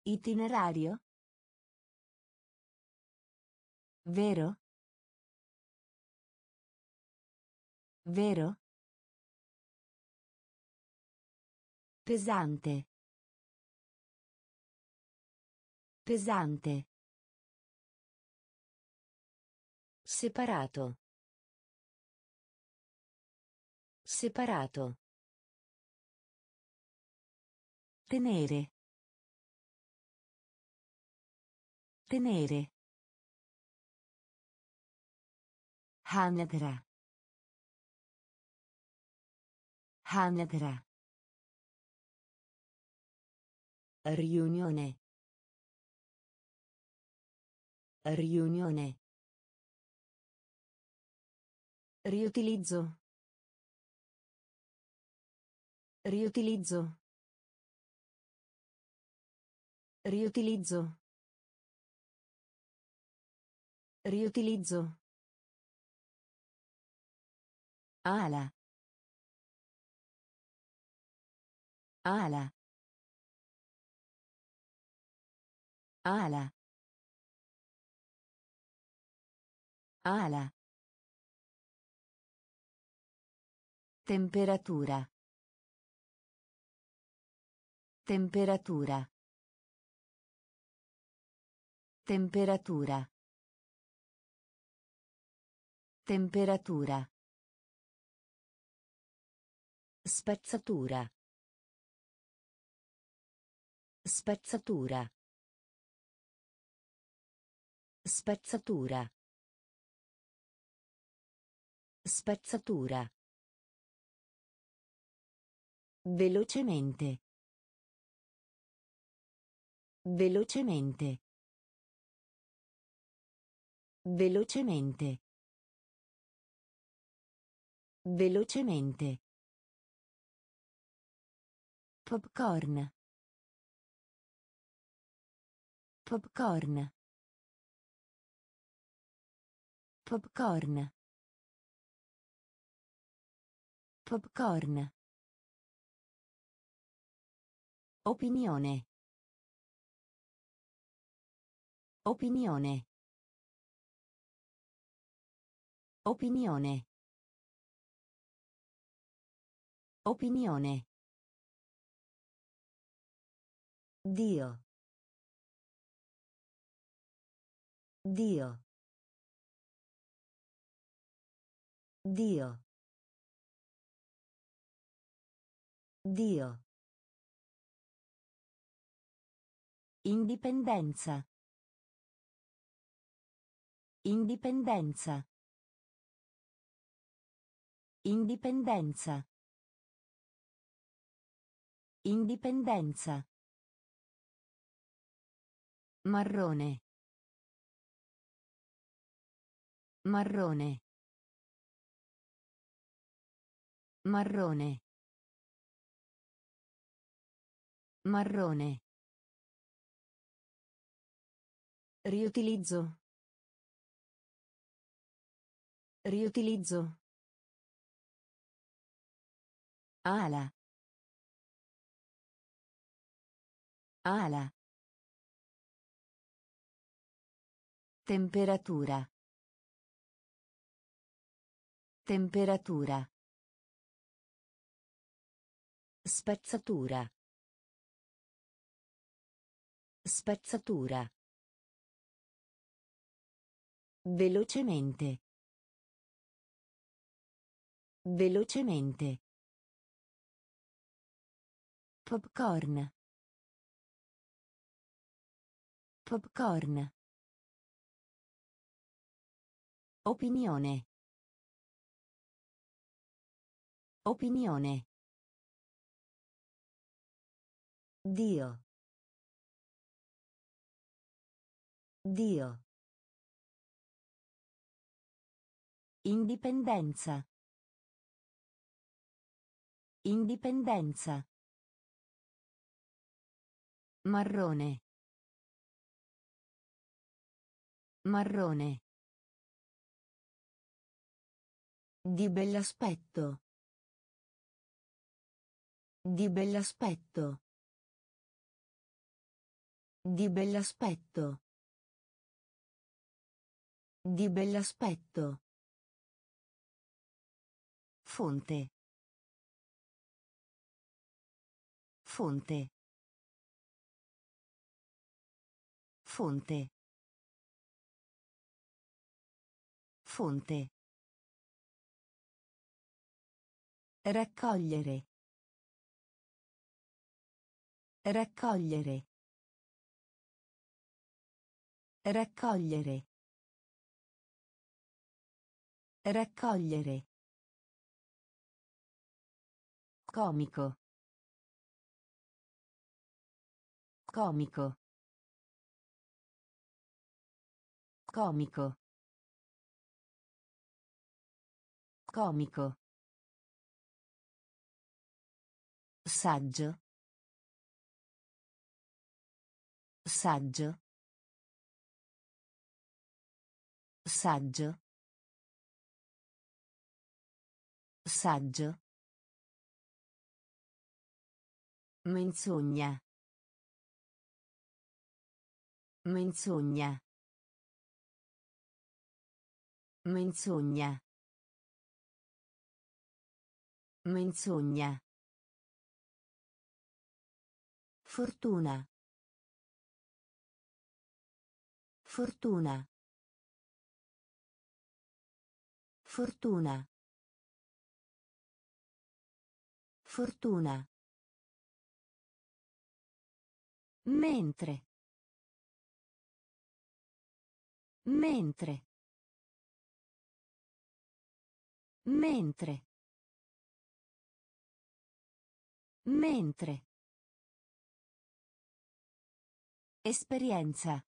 Itinerario. Vero? Vero? Pesante. Pesante. Separato. Separato. Tenere. Tenere. Hanedra. Hanedra. Riunione. Riunione. Riutilizzo. Riutilizzo. Riutilizzo. Riutilizzo. Ala. Ala. Ala. Ala. Temperatura. Temperatura. Temperatura. Temperatura. Spezzatura. Spezzatura. Spezzatura. Spezzatura. Velocemente. Velocemente. Velocemente. Velocemente. Popcorn. Popcorn. Popcorn. Popcorn. Opinione. Opinione. Opinione. Opinione. Dio. Dio. Dio. Dio. Indipendenza. Indipendenza. Indipendenza. Indipendenza. Marrone. Marrone. Marrone. Marrone. Riutilizzo. Riutilizzo. Ala. Ala. Temperatura. Temperatura. Spezzatura. Spezzatura. Velocemente. Velocemente. Popcorn. Popcorn. Opinione. Opinione. Dio. Dio. Indipendenza. Indipendenza. Marrone. Marrone. Di bell'aspetto. Di bell'aspetto. Di bell'aspetto. Di bell'aspetto. Fonte. Fonte. Fonte. Fonte. Raccogliere. Raccogliere. Raccogliere. Raccogliere. Comico. Comico. Comico. Comico. Saggio. Saggio. Saggio. Saggio. Menzogna. Menzogna. Menzogna. Menzogna. Fortuna. Fortuna. Fortuna. Fortuna. Mentre. Mentre. Mentre. Mentre. Esperienza.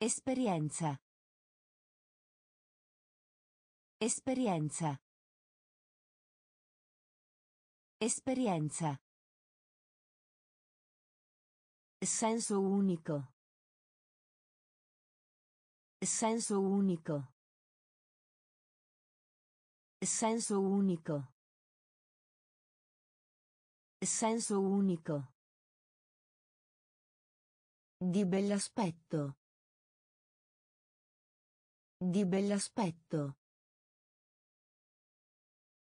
Esperienza. Esperienza. Esperienza. Senso unico. Senso unico. Senso unico. Senso unico. Di bell'aspetto. Di bell'aspetto.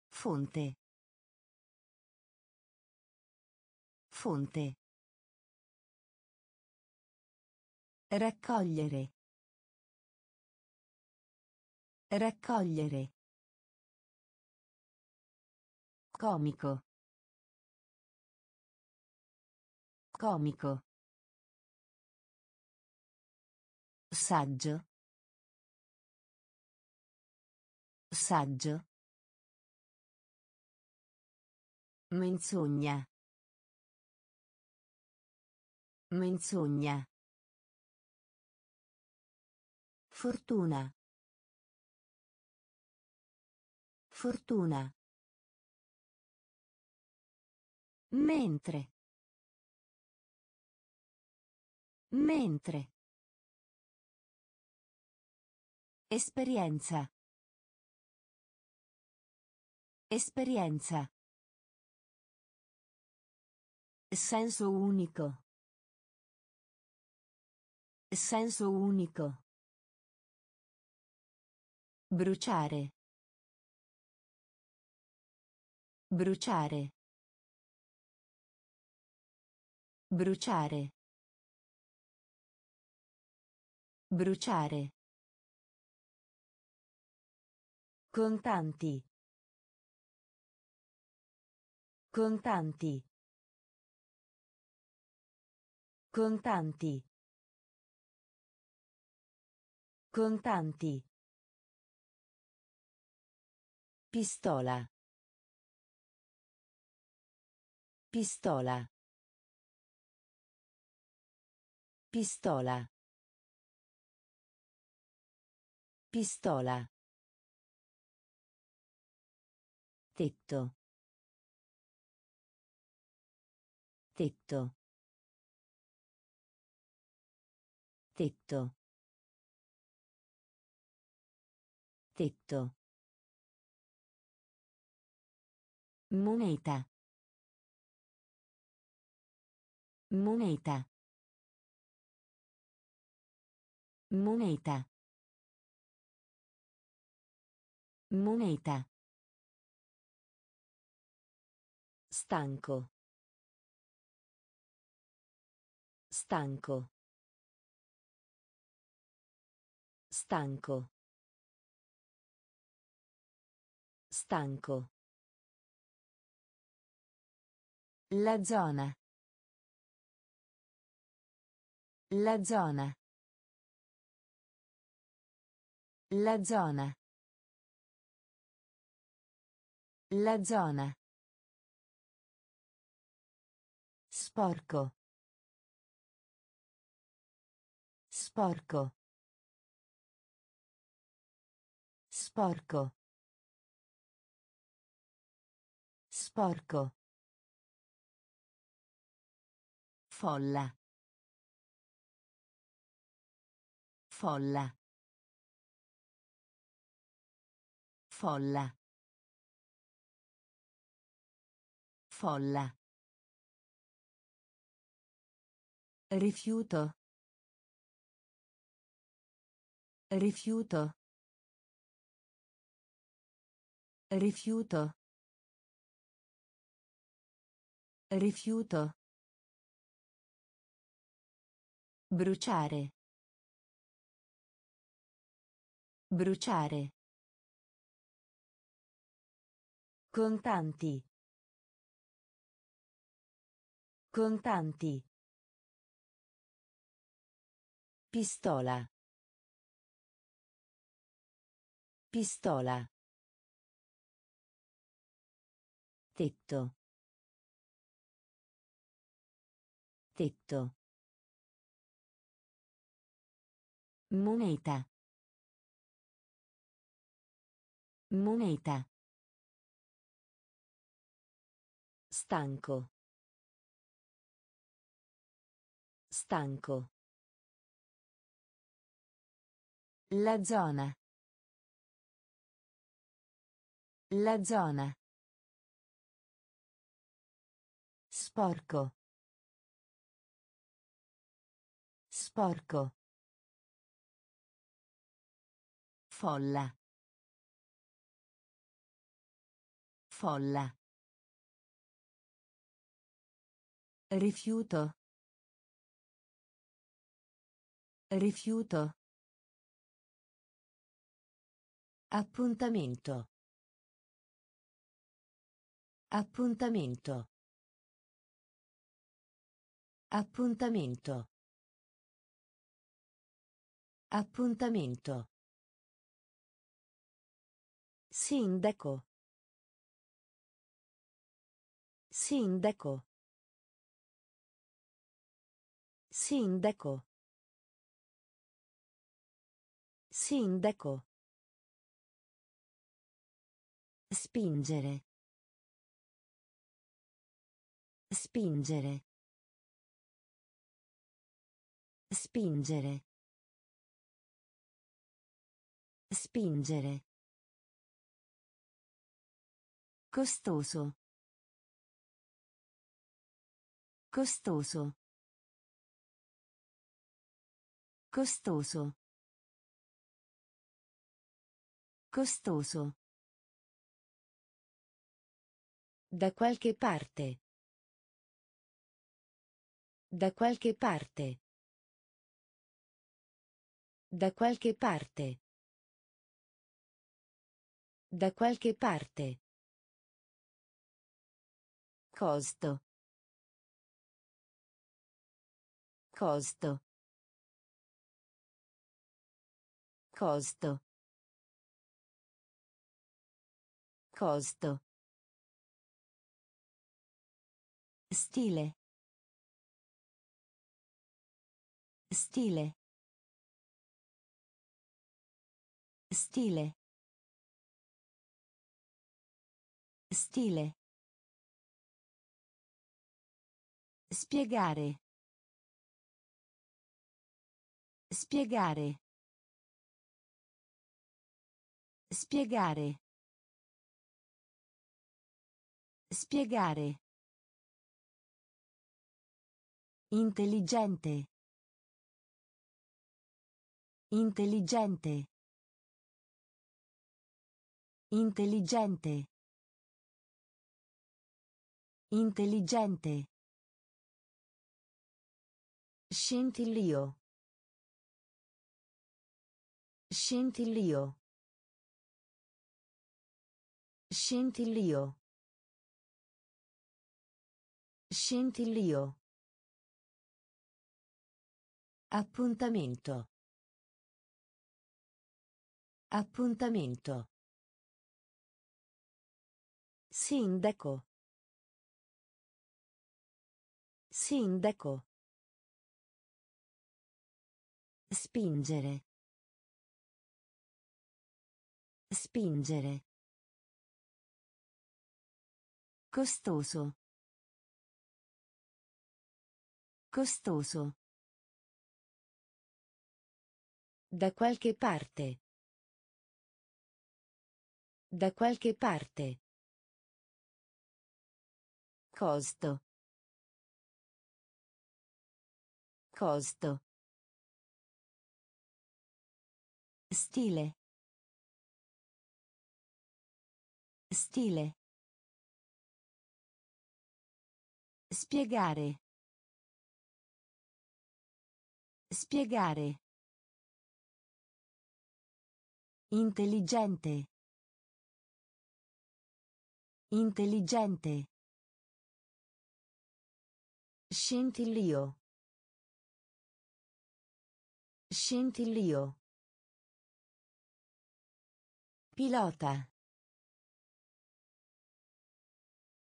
Fonte. Fonte. Raccogliere. Raccogliere. Comico. Comico. Saggio. Saggio. Menzogna. Menzogna. Fortuna. Fortuna. Mentre. Mentre. Esperienza. Esperienza. Senso unico. Senso unico. Bruciare. Bruciare. Bruciare. Bruciare. Contanti. Contanti. Contanti. Contanti. Pistola. Pistola. Pistola. Pistola. Tetto. Tetto. Tetto. Tetto. Moneta. Moneta. Moneta. Moneta. Stanco. Stanco. Stanco. Stanco. La zona. La zona. La zona. La zona. Sporco. Sporco. Sporco. Sporco. Folla. Folla. Folla. Folla. Rifiuto. Rifiuto. Rifiuto. Rifiuto. Bruciare. Bruciare. Contanti. Contanti. Pistola. Pistola. Tetto. Tetto. Moneta. Moneta. Stanco. Stanco. La zona. La zona. Sporco. Sporco. Folla. Folla. Rifiuto. Rifiuto. Appuntamento. Appuntamento. Appuntamento. Appuntamento. Sindaco. Sindaco. Sindaco. Sindaco. Spingere. Spingere. Spingere. Spingere. Costoso. Costoso. Costoso. Costoso. Da qualche parte. Da qualche parte. Da qualche parte. Da qualche parte. Costo. Costo. Costo. Costo. Stile. Stile. Stile. Stile. Spiegare. Spiegare. Spiegare. Spiegare. Intelligente. Intelligente. Intelligente. Intelligente. Scintillio. Scintillio. Scintillio. Scintillio. Appuntamento. Appuntamento. Sindaco. Sindaco. Spingere. Spingere. Costoso. Costoso. Da qualche parte. Da qualche parte. Costo. Costo. Stile. Stile. Spiegare. Spiegare. Intelligente. Intelligente. Scintillio. Scintillio. Pilota.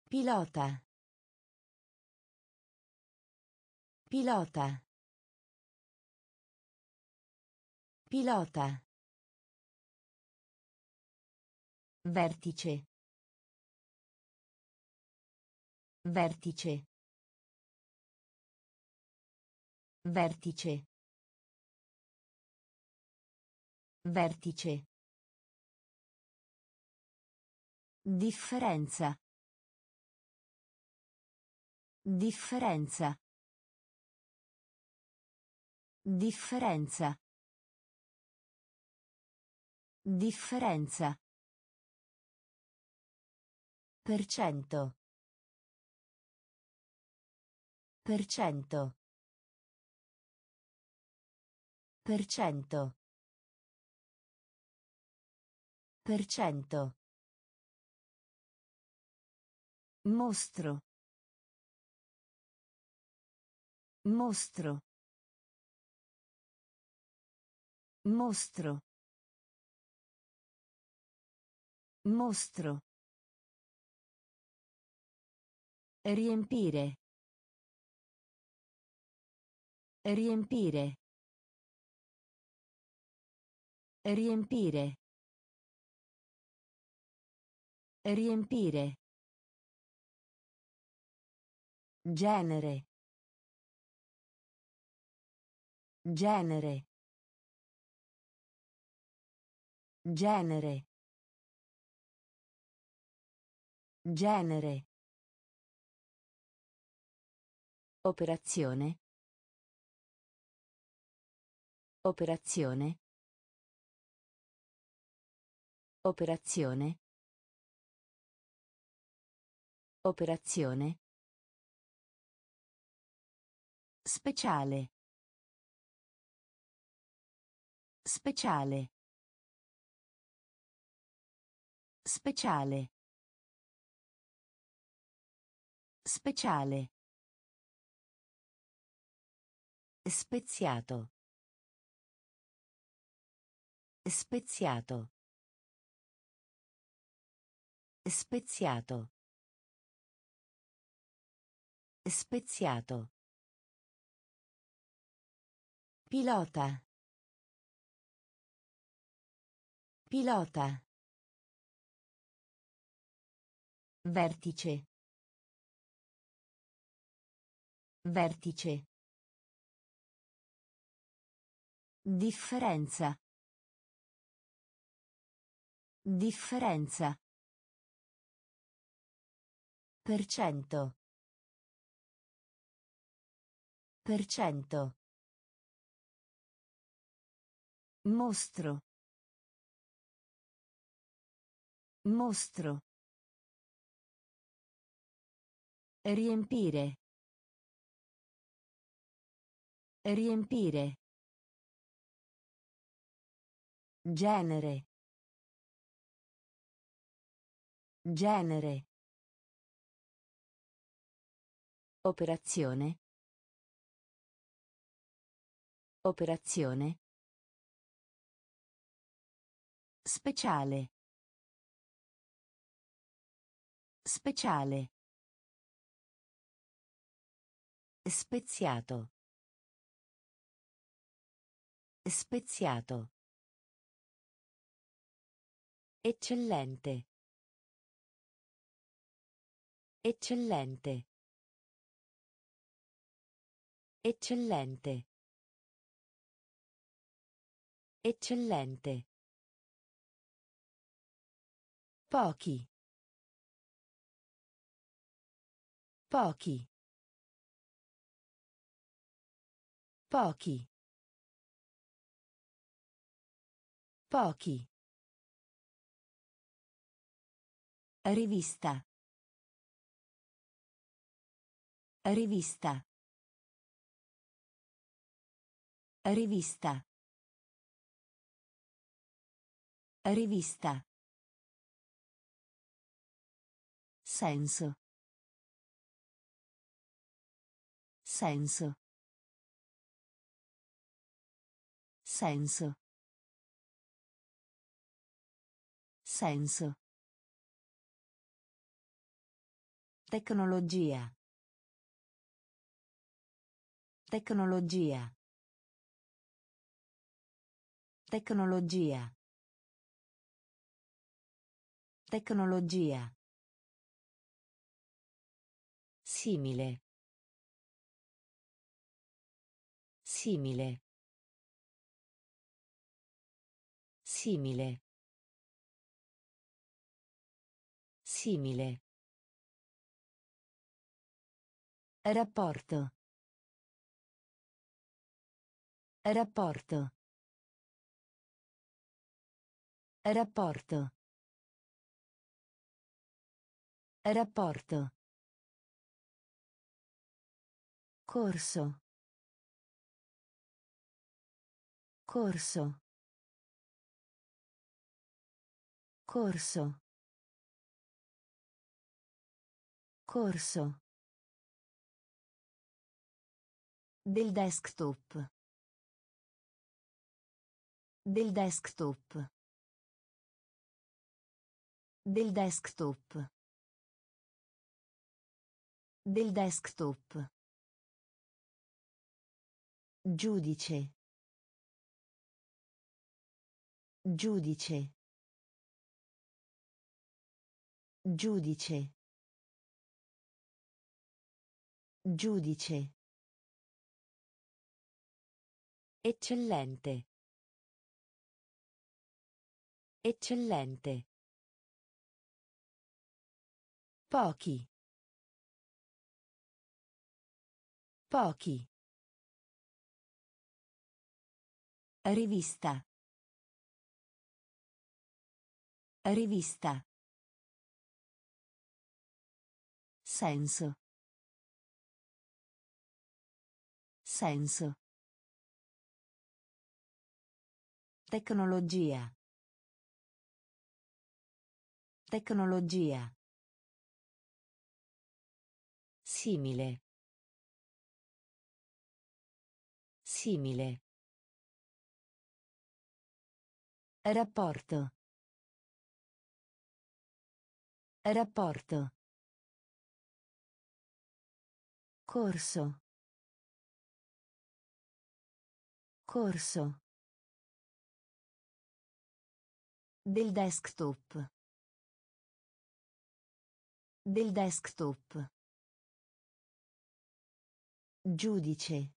Pilota. Pilota. Pilota. Vertice. Vertice. Vertice. Vertice. Differenza. Differenza. Differenza. Differenza. Per cento. Per cento. Per cento. Per cento. Mostro. Mostro. Mostro. Mostro. Riempire. Riempire. Riempire. Riempire. Genere. Genere. Genere. Genere. Operazione. Operazione. Operazione. Operazione. Speciale. Speciale. Speciale. Speciale. Speziato. Speziato. Speziato. Speziato. Pilota. Pilota. Vertice. Vertice. Differenza. Differenza. Per cento. Per cento. Mostro. Mostro. Riempire. Riempire. Genere. Genere. Operazione. Operazione. Speciale. Speciale. Speziato. Speziato. Eccellente. Eccellente. Eccellente. Eccellente. Pochi. Pochi. Pochi. Pochi. Rivista. Rivista. Rivista. Rivista. Senso. Senso. Senso. Senso. Tecnologia. Tecnologia. Tecnologia. Tecnologia. Simile. Simile. Simile. Simile. Rapporto. Rapporto. Rapporto. Rapporto. Corso. Corso. Corso. Corso. Del desktop. Del desktop. Del desktop. Del desktop. Giudice. Giudice. Giudice. Giudice. Eccellente. Eccellente. Pochi. Pochi. Rivista. Rivista. Senso. Senso. Tecnologia. Tecnologia. Simile. Simile. Rapporto. Rapporto. Corso. Corso. Del desktop. Del desktop. Giudice.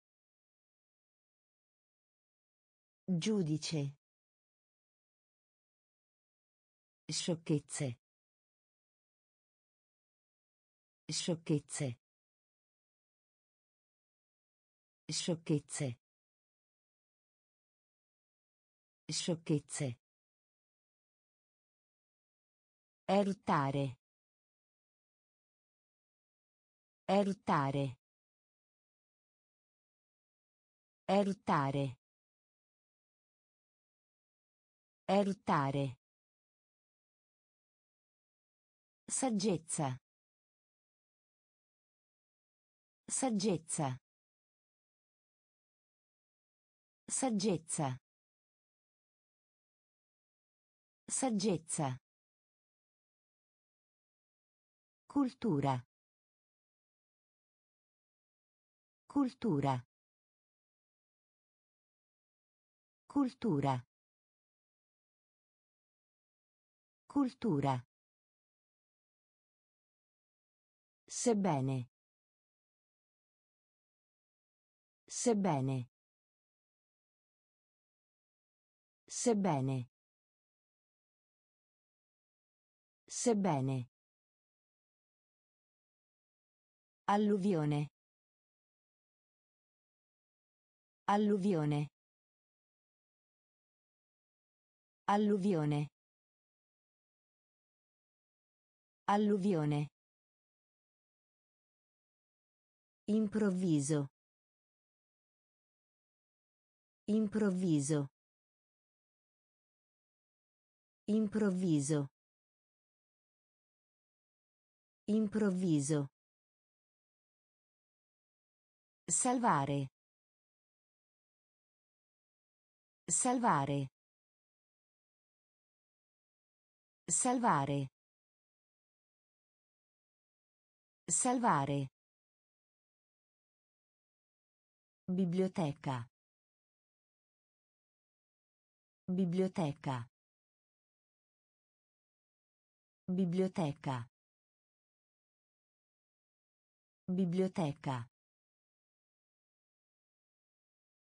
Giudice. Sciocchezze. Sciocchezze. Sciocchezze. Sciocchezze. Eruttare. Eruttare. Eruttare. Eruttare. Saggezza. Saggezza. Saggezza. Saggezza. Cultura. Cultura. Cultura. Cultura. Sebbene. Sebbene. Sebbene. Sebbene. Alluvione. Alluvione. Alluvione. Alluvione. Improvviso. Improvviso. Improvviso. Improvviso. Salvare. Salvare. Salvare. Salvare. Biblioteca. Biblioteca. Biblioteca. Biblioteca.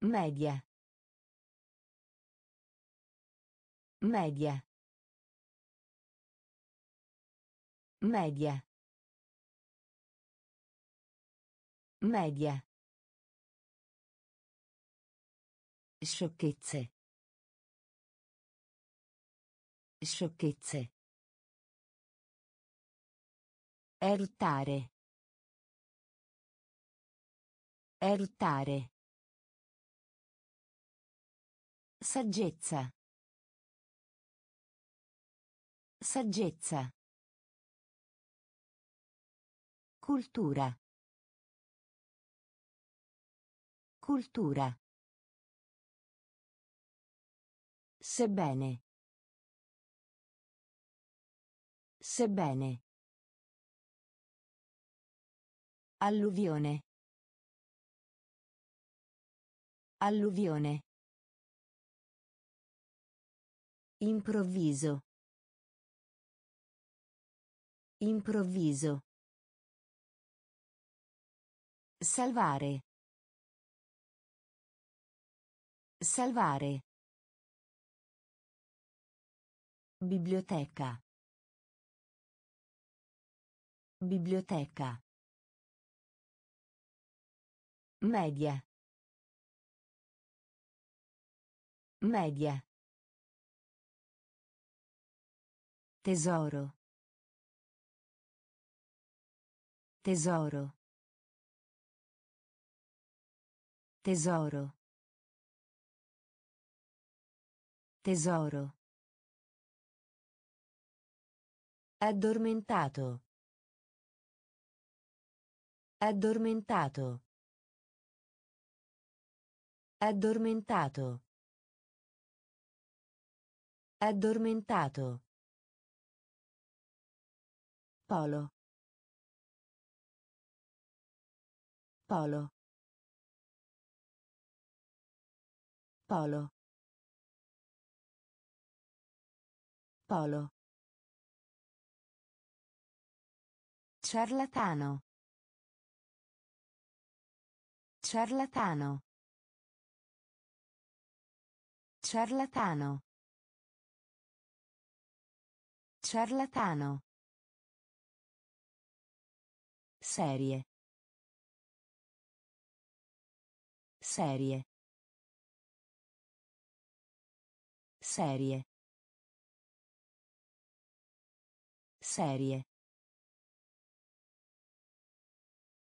Media. Media. Media. Media. Sciocchezze. Sciocchezze. Eruttare. Eruttare. Saggezza. Saggezza. Cultura. Cultura. Sebbene. Sebbene. Alluvione. Alluvione. Improvviso. Improvviso. Salvare. Salvare. Biblioteca. Biblioteca. Media. Media. Tesoro. Tesoro. Tesoro. Tesoro. Addormentato. Addormentato. Addormentato. Addormentato. Polo. Polo. Polo. Polo. Ciarlatano. Ciarlatano. Ciarlatano. Ciarlatano. Serie. Serie. Serie. Serie.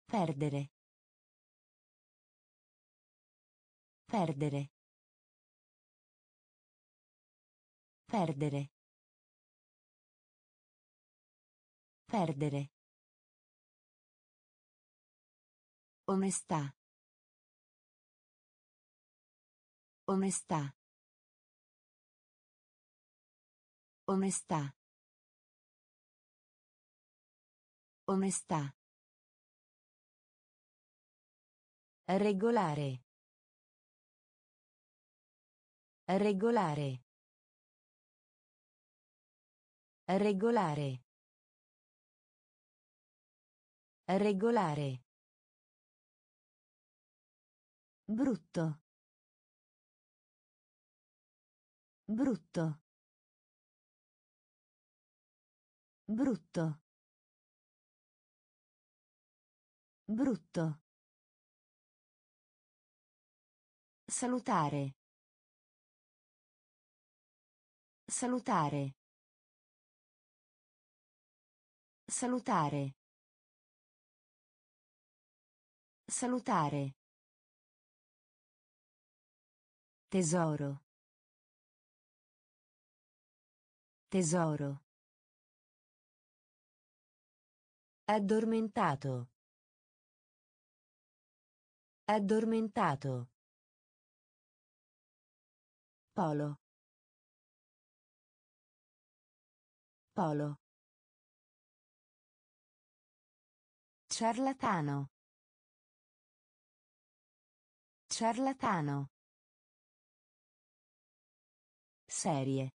Perdere. Perdere. Perdere. Perdere. Onestà. Onestà. Onestà. Onestà. Regolare. Regolare. Regolare. Regolare. Brutto. Brutto. Brutto. Brutto. Salutare. Salutare. Salutare. Salutare. Tesoro. Tesoro. Addormentato. Addormentato. Polo. Polo. Ciarlatano. Ciarlatano. Serie.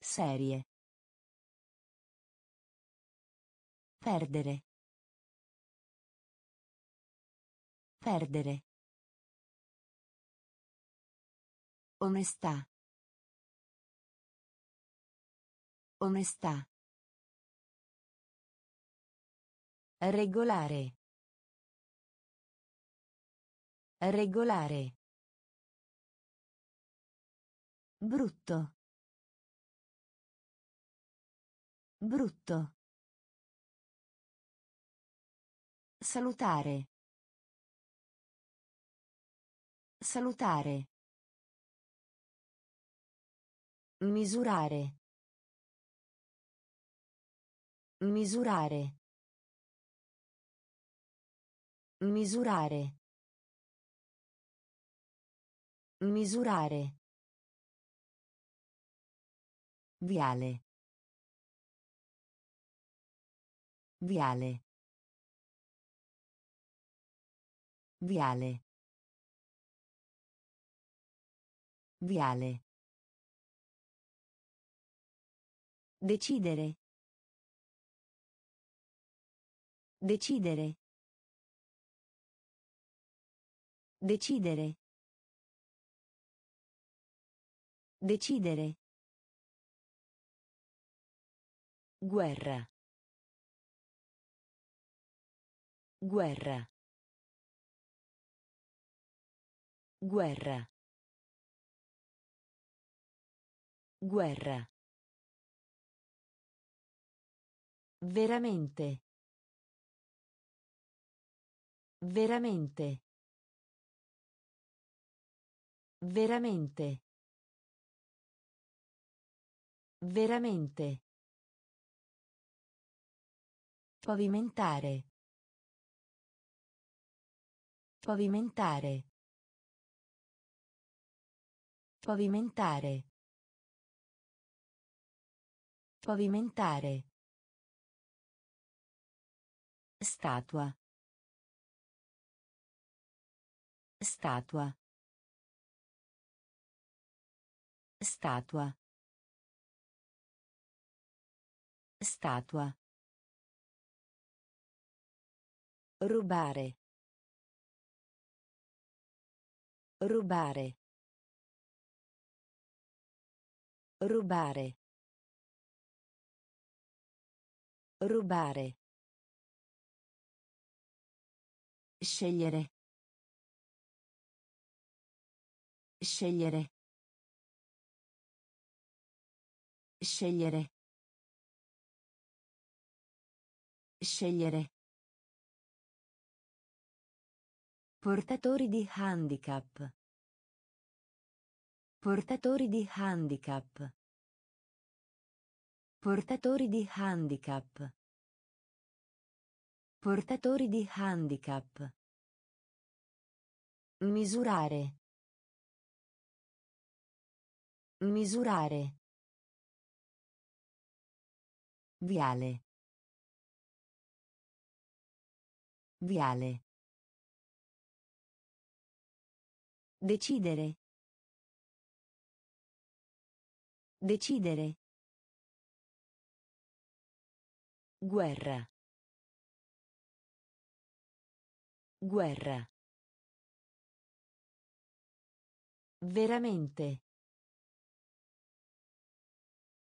Serie. Perdere. Perdere. Onestà. Onestà. Regolare. Regolare. Brutto. Brutto. Salutare. Salutare. Misurare. Misurare. Misurare. Misurare. Viale. Viale. Viale. Viale. Decidere. Decidere. Decidere. Decidere. Guerra. Guerra. Guerra. Guerra. Veramente. Veramente. Veramente. Veramente. Pavimentare. Pavimentare. Pavimentare. Pavimentare. Statua. Statua. Statua. Statua. Rubare. Rubare. Rubare. Rubare. Scegliere. Scegliere. Scegliere. Scegliere. Portatori di handicap. Portatori di handicap. Portatori di handicap. Portatori di handicap. Misurare. Misurare. Viale. Viale. Decidere. Decidere. Guerra. Guerra. Veramente.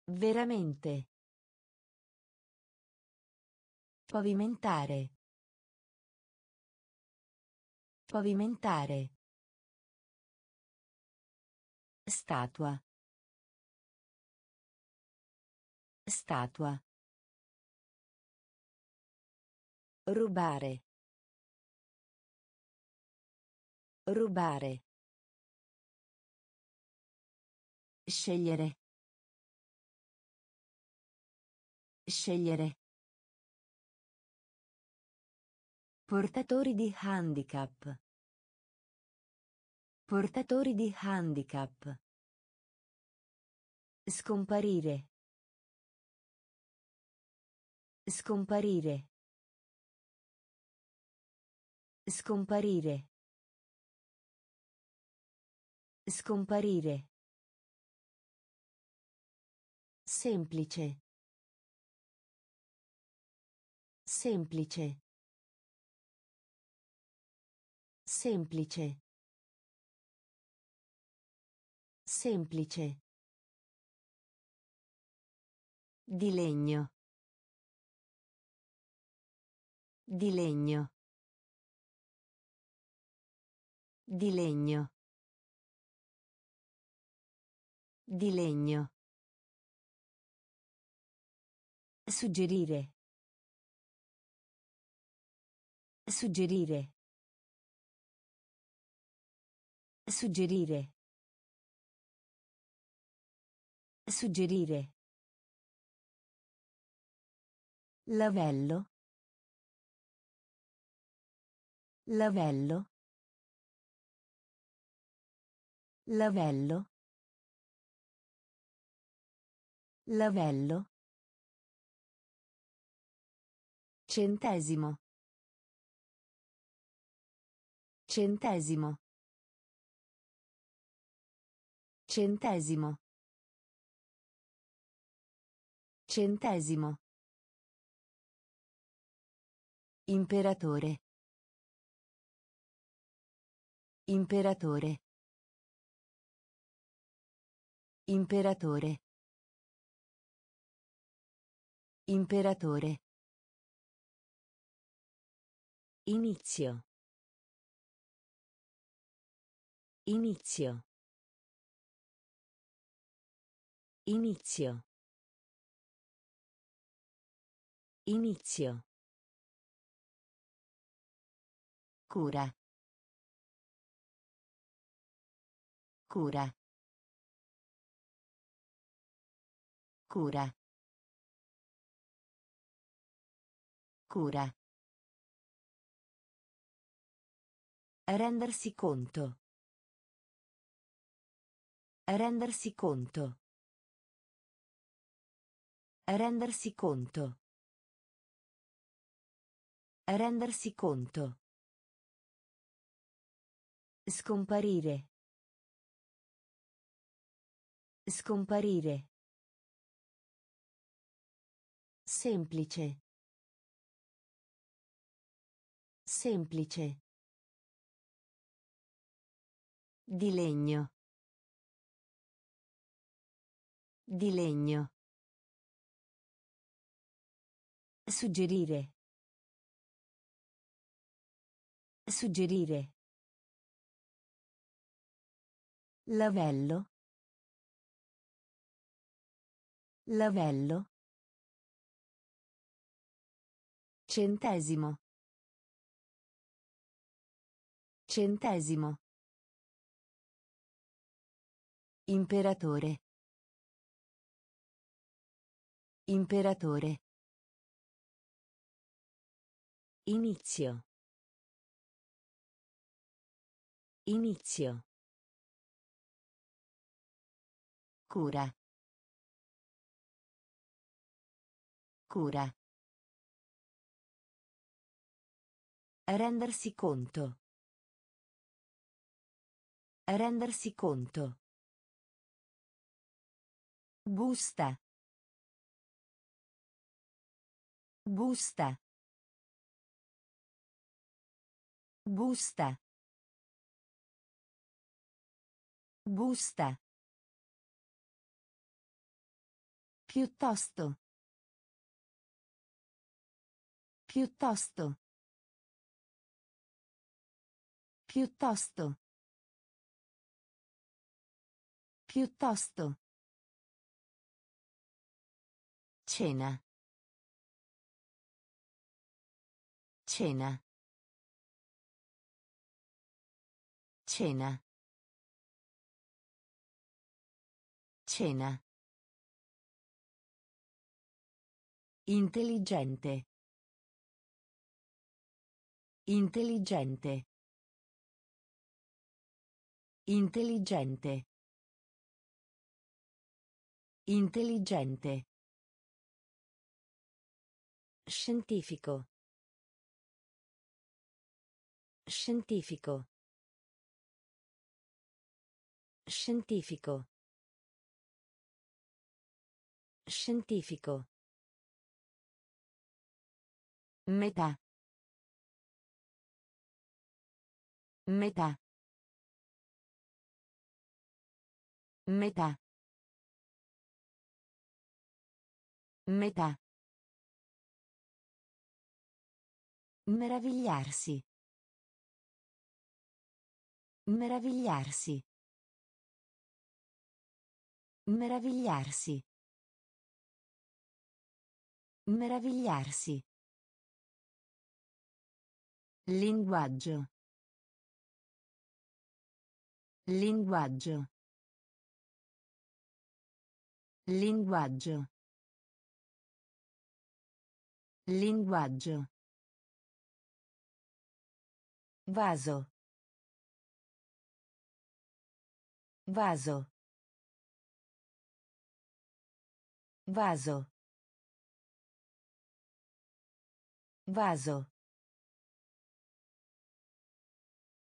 Veramente. Pavimentare. Pavimentare. Statua. Statua. Rubare. Rubare. Scegliere. Scegliere. Portatori di handicap. Portatori di handicap. Scomparire. Scomparire. Scomparire. Scomparire. Semplice. Semplice. Semplice. Semplice. Di legno. Di legno. Di legno. Di legno. Suggerire. Suggerire. Suggerire. Suggerire. Lavello. Lavello. Lavello. Lavello. Centesimo. Centesimo. Centesimo. Centesimo. Imperatore. Imperatore. Imperatore. Imperatore. Inizio. Inizio. Inizio. Inizio. Cura. Cura. Cura. Cura. Rendersi conto. Rendersi conto. Rendersi conto. Rendersi conto. Scomparire. Scomparire. Semplice. Semplice. Di legno. Di legno. Suggerire. Suggerire. Lavello. Lavello. Centesimo. Centesimo. Imperatore. Imperatore. Inizio. Inizio. Cura. Cura. Rendersi conto. Rendersi conto. Busta. Busta. Busta. Busta. Piuttosto. Piuttosto. Piuttosto. Piuttosto. Cena. Cena. Cena. Cena. Intelligente. Intelligente. Intelligente. Intelligente. Scientifico. Scientifico. Scientifico. Scientifico. Metà. Metà. Metà. Metà. Meravigliarsi. Meravigliarsi. Meravigliarsi. Meravigliarsi. Linguaggio. Linguaggio. Linguaggio. Linguaggio. Vaso. Vaso. Vaso. Vaso.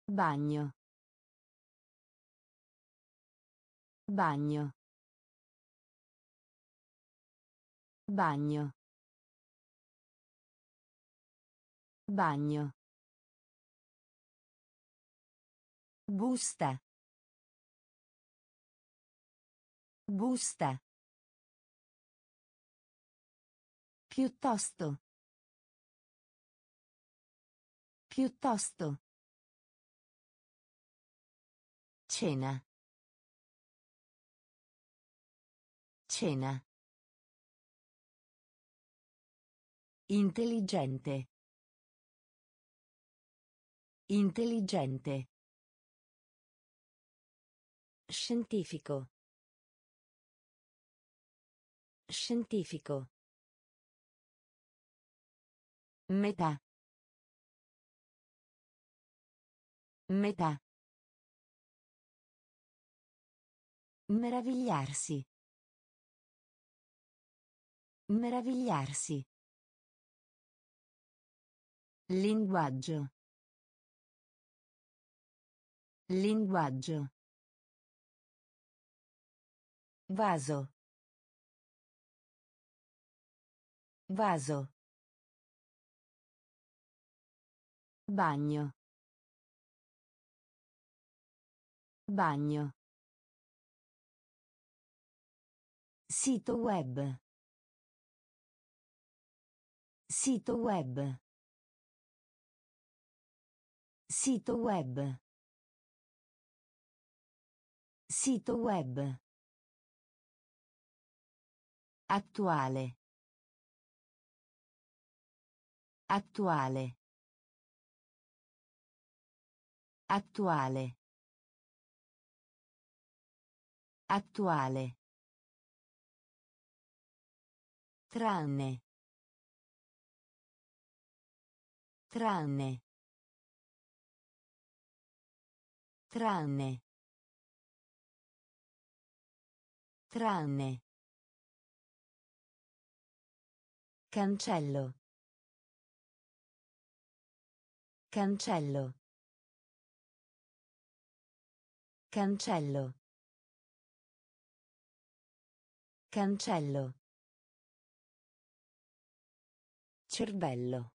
Bagno. Bagno. Bagno. Bagno. Busta. Busta. Piuttosto. Piuttosto. Cena. Cena. Intelligente. Intelligente. Scientifico. Scientifico. Metà. Metà. Meravigliarsi. Meravigliarsi. Linguaggio. Linguaggio. Vaso. Vaso. Bagno. Bagno. Sito web. Sito web. Sito web. Sito web. Attuale. Attuale. Attuale. Attuale. Tranne. Tranne. Tranne. Tranne. Cancello. Cancello. Cancello. Cancello. Cervello.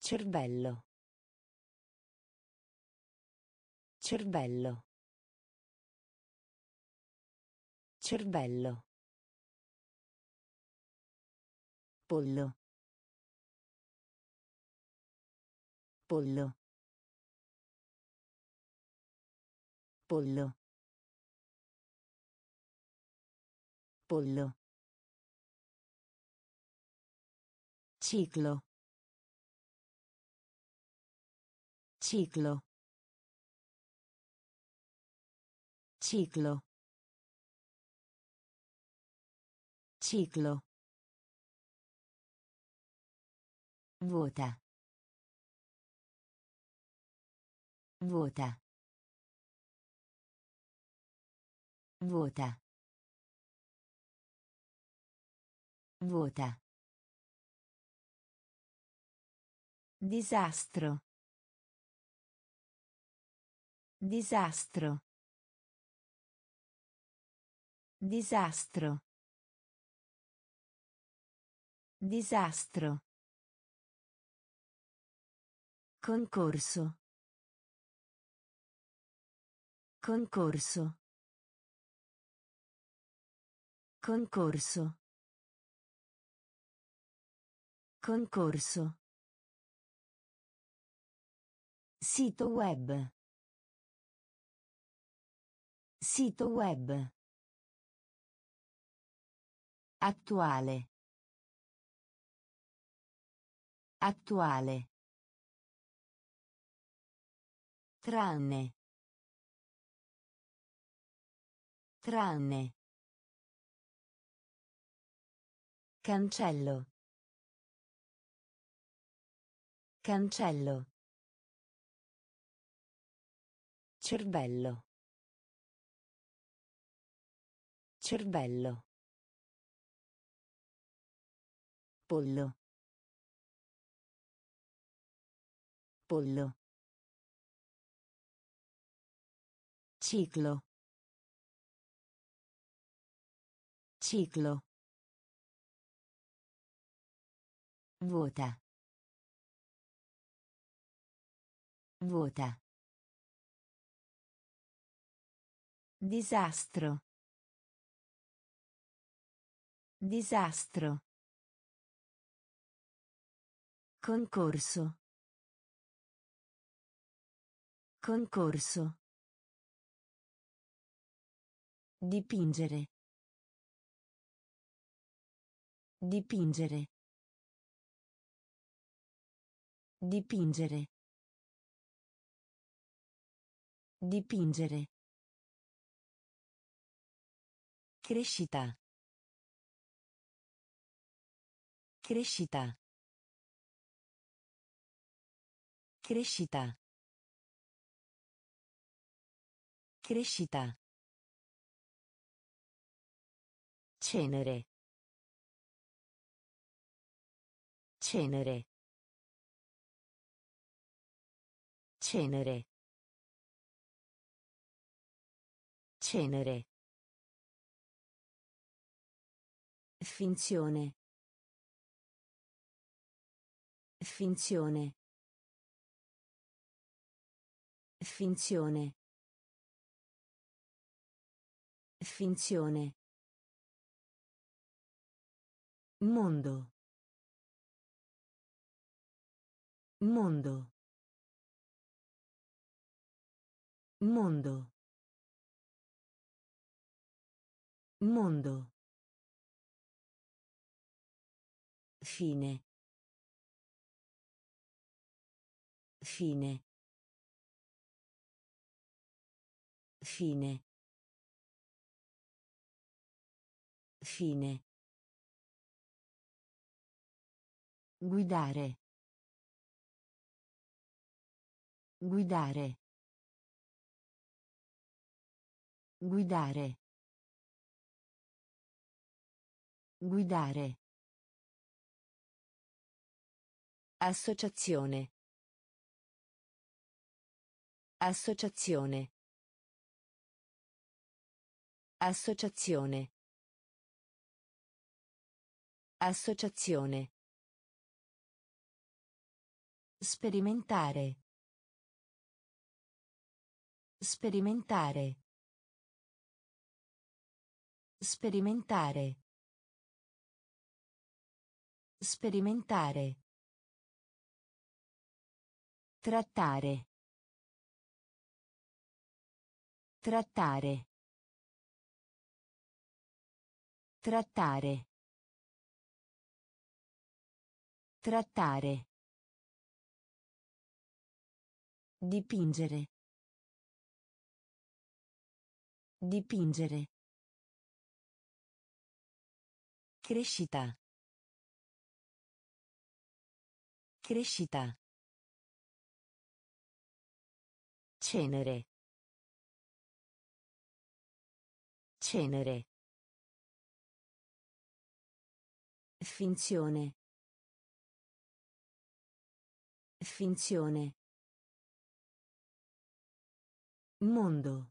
Cervello. Cervello. Cervello. Pollo. Pollo. Pollo. Pollo. Ciclo. Ciclo. Ciclo. Ciclo. Vota. Vota. Vota. Vota. Disastro. Disastro. Disastro. Disastro. Concorso. Concorso. Concorso. Concorso. Sito web. Sito web. Attuale. Attuale. Tranne. Tranne. Cancello. Cancello. Cervello. Cervello. Pollo. Pollo. Ciclo. Ciclo. Vota. Vota. Disastro. Disastro. Concorso. Concorso. Dipingere. Dipingere. Dipingere. Dipingere. Crescita. Crescita. Crescita. Crescita. Cenere. Cenere. Cenere. Cenere. Finzione. Finzione. Finzione. Finzione. Mondo. Mondo. Mondo. Mondo. Fine. Fine. Fine. Fine. Guidare. Guidare. Guidare. Guidare. Associazione. Associazione. Associazione. Associazione. Sperimentare. Sperimentare. Sperimentare. Sperimentare. Trattare. Trattare. Trattare. Trattare. Dipingere. Dipingere. Crescita. Crescita. Cenere. Cenere. Finzione. Finzione. Mondo.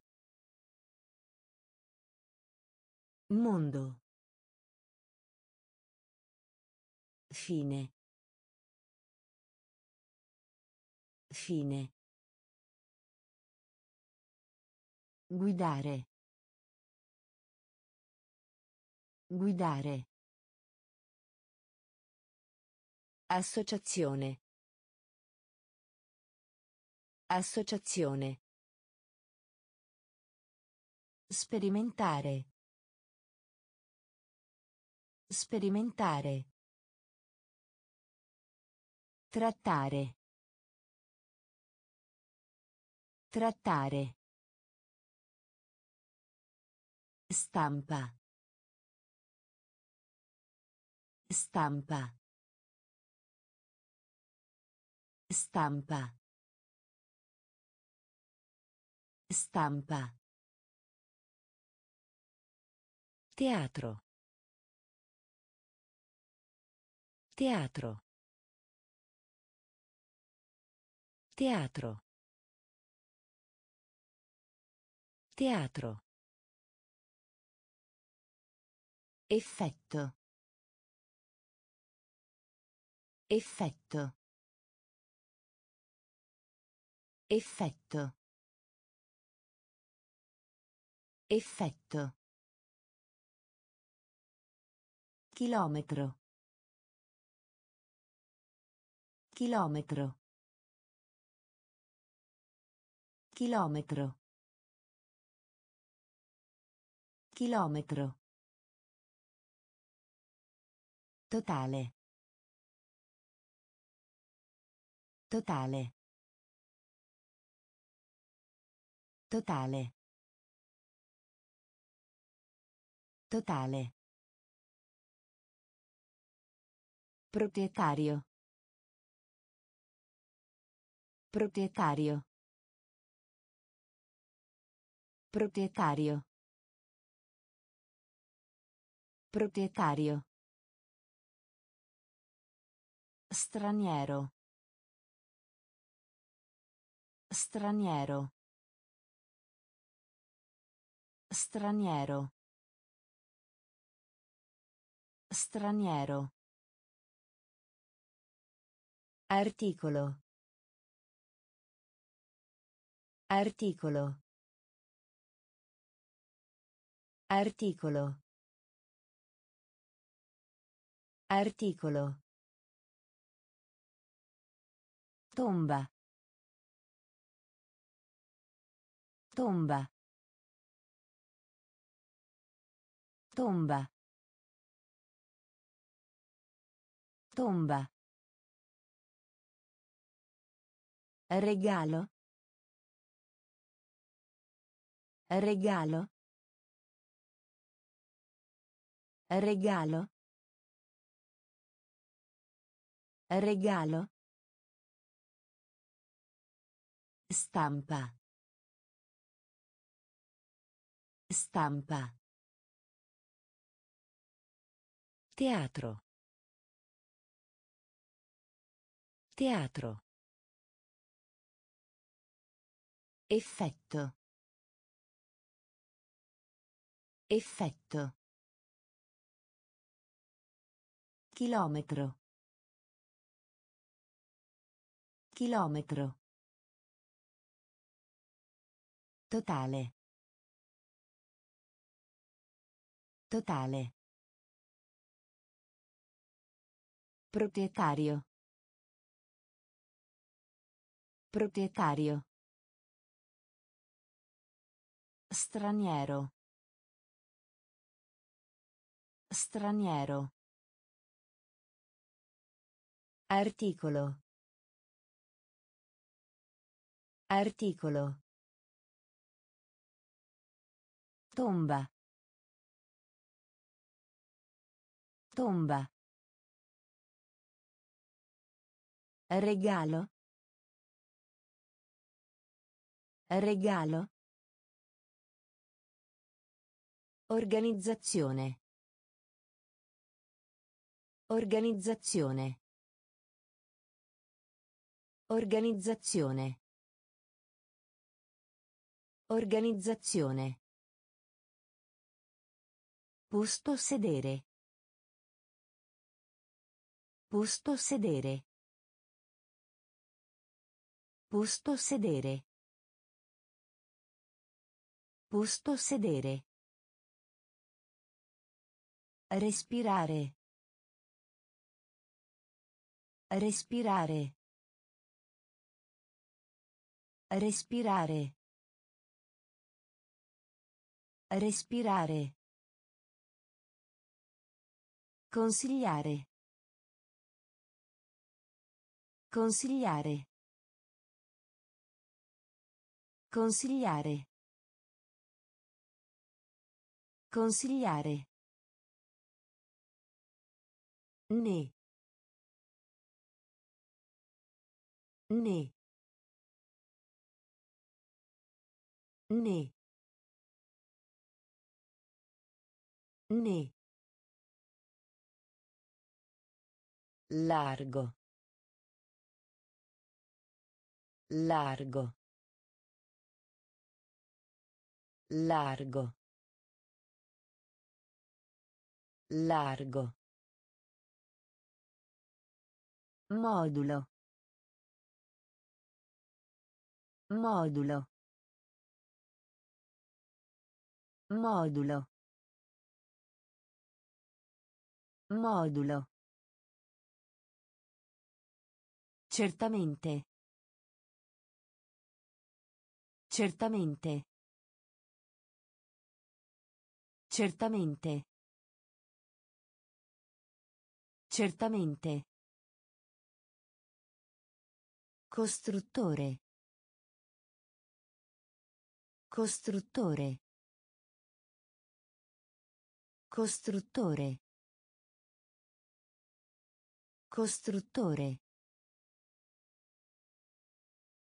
Mondo. Fine. Fine. Guidare. Guidare. Associazione. Associazione. Sperimentare. Sperimentare. Trattare. Trattare. Stampa. Stampa. Stampa. Stampa. Teatro. Teatro. Teatro. Teatro. Effetto. Effetto. Effetto. Effetto. Chilometro. Chilometro. Chilometro. Chilometro. Totale. Totale. Totale. Totale. Proprietario. Proprietario. Proprietario. Proprietario. Straniero. Straniero. Straniero. Straniero. Articolo. Articolo. Articolo. Articolo. Tomba. Tomba. Tomba. Tomba. Regalo. Regalo. Regalo. Regalo. Stampa. Stampa. Teatro. Teatro. Effetto. Effetto. Chilometro. Chilometro. Totale. Totale. Proprietario. Proprietario. Straniero. Straniero. Articolo. Articolo. Tomba. Tomba. Regalo. Regalo. Organizzazione. Organizzazione. Organizzazione. Organizzazione. Posto sedere. Posto sedere. Posto sedere. Posto sedere. Respirare. Respirare. Respirare. Respirare. Consigliare. Consigliare. Consigliare. Consigliare. Né. Né. Né. Né. Largo. Largo. Largo. Largo. Modulo. Modulo. Modulo. Modulo. Certamente. Certamente. Certamente. Certamente. Costruttore. Costruttore. Costruttore. Costruttore.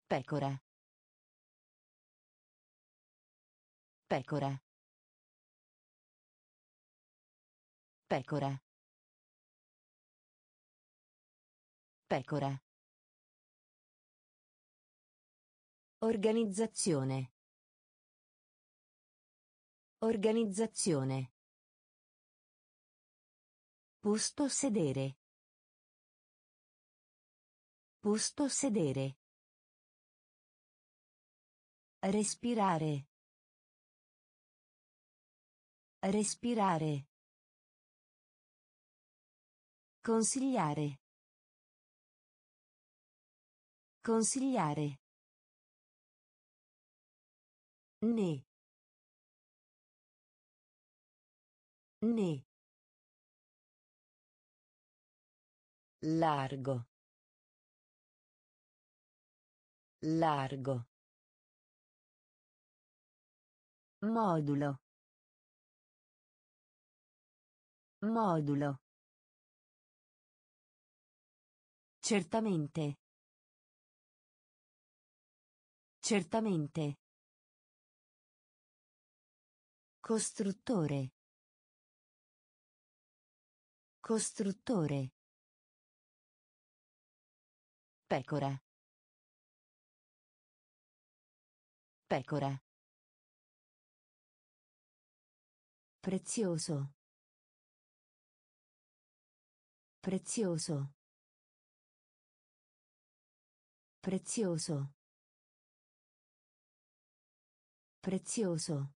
Pecora. Pecora. Pecora. Pecora. Organizzazione. Organizzazione. Posto sedere. Posto sedere. Respirare. Respirare. Consigliare. Consigliare. Ne. Ne. Largo. Largo. Modulo. Modulo. Certamente. Certamente. Costruttore. Costruttore. Pecora. Pecora. Prezioso. Prezioso. Prezioso. Prezioso.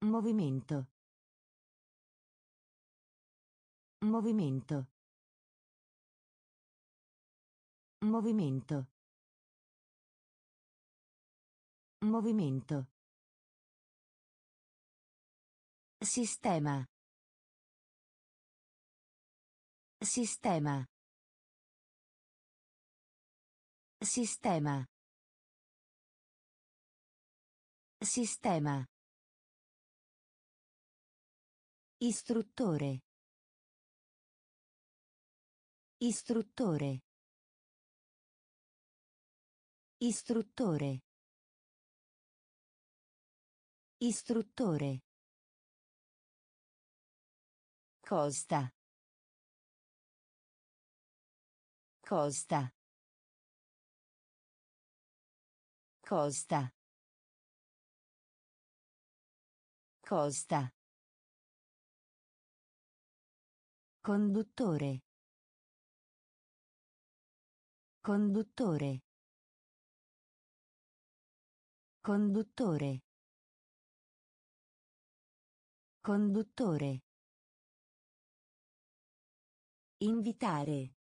Movimento. Movimento. Movimento. Movimento. Sistema. Sistema. Sistema. Sistema. Istruttore. Istruttore. Istruttore. Istruttore. Costa. Costa. Costa. Costa. Conduttore. Conduttore. Conduttore. Conduttore. Invitare.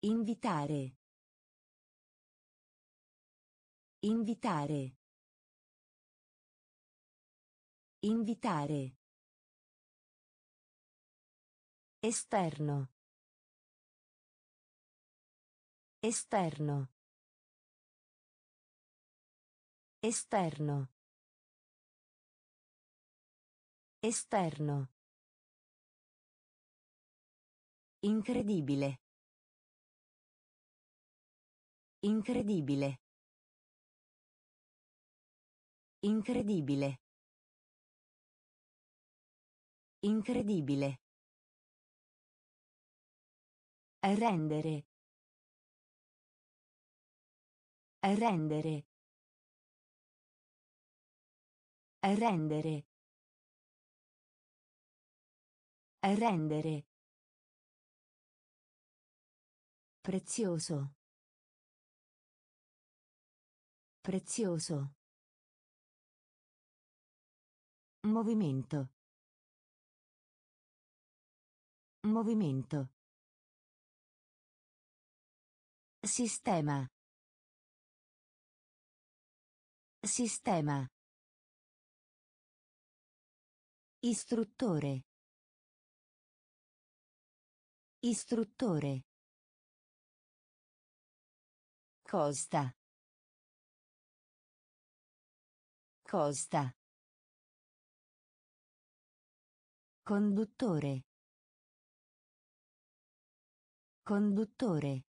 Invitare. Invitare. Invitare. Esterno. Esterno. Esterno. Esterno. Incredibile. Incredibile. Incredibile. Incredibile. Rendere. Rendere. Rendere. Rendere. Prezioso. Prezioso. Movimento. Movimento. Sistema. Sistema. Istruttore. Istruttore. Costa. Costa. Conduttore. Conduttore.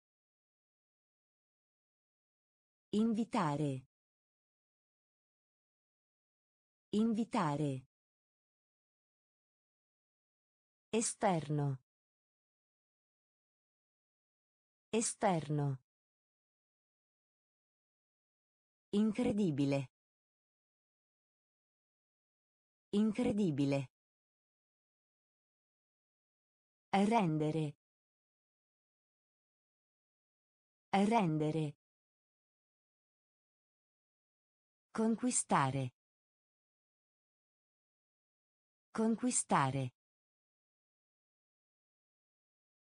Invitare. Invitare. Esterno. Esterno. Incredibile. Incredibile. Rendere. Rendere. Conquistare. Conquistare.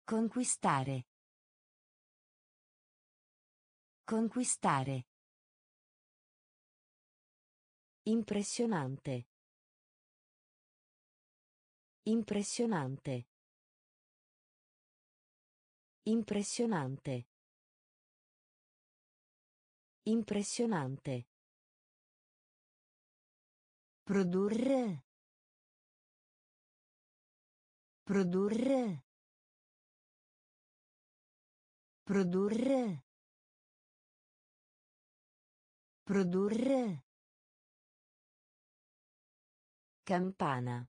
Conquistare. Conquistare. Impressionante. Impressionante. Impressionante. Impressionante. Produrre. Produrre. Produrre. Produrre. Campana.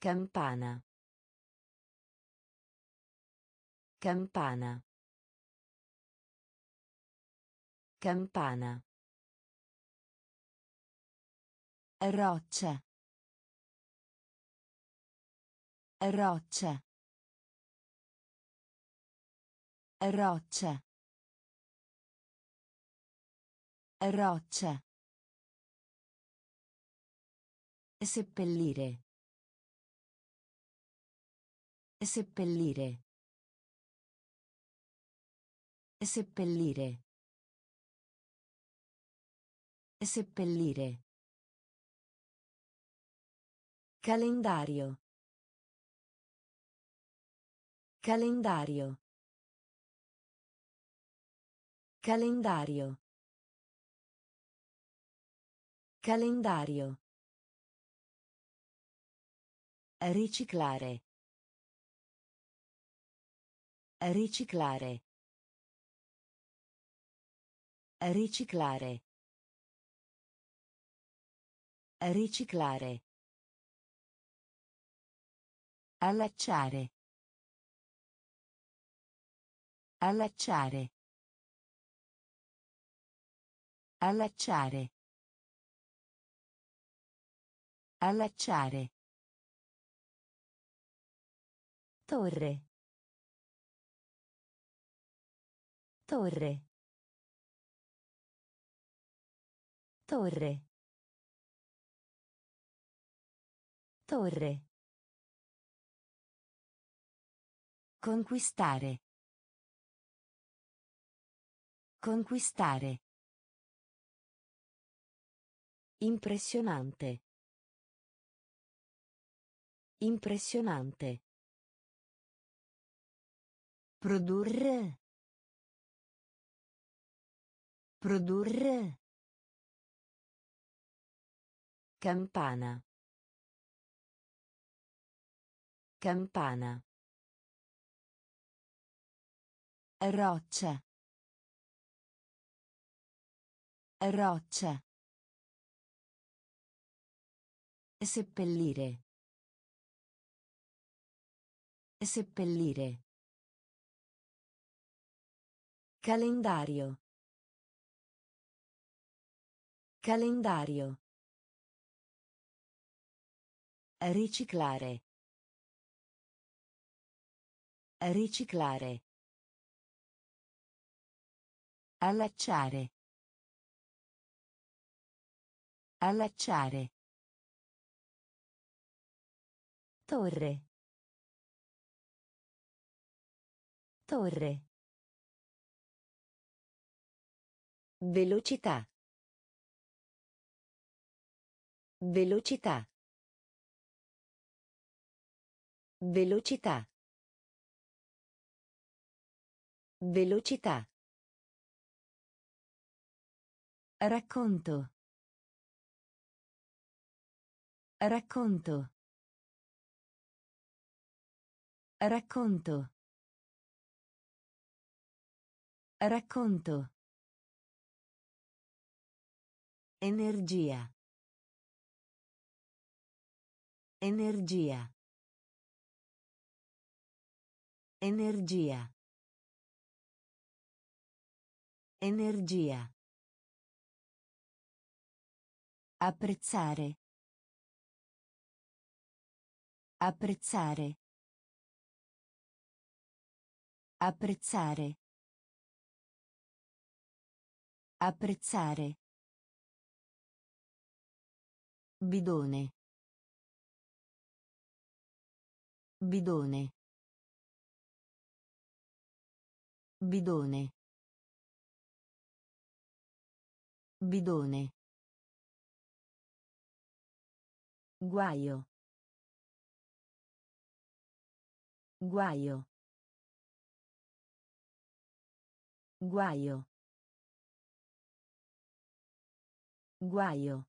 Campana. Campana. Campana. Roccia. Roccia. Roccia. Roccia. Seppellire. Seppellire. Seppellire. Seppellire. Calendario. Calendario. Calendario. Calendario. Riciclare. Riciclare. Riciclare. Riciclare. Allacciare. Allacciare. Allacciare. Allacciare. Torre. Torre. Torre. Torre. Conquistare. Conquistare. Impressionante. Impressionante. Produrre. Produrre. Campana. Campana. Roccia. Roccia. Seppellire. Seppellire. Calendario. Calendario. Riciclare. Riciclare. Allacciare. Allacciare. Torre. Torre. Velocità. Velocità. Velocità. Velocità. Racconto. Racconto. Racconto. Racconto. Energia. Energia. Energia. Energia. Apprezzare. Apprezzare. Apprezzare. Apprezzare. Bidone. Bidone. Bidone. Bidone. Guaio. Guaio. Guaio. Guaio.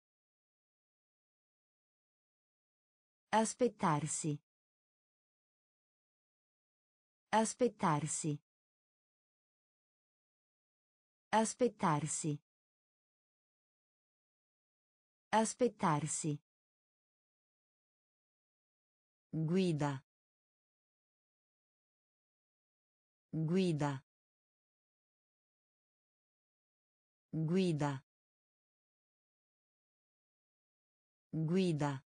Aspettarsi. Aspettarsi. Aspettarsi. Aspettarsi. Guida. Guida. Guida. Guida.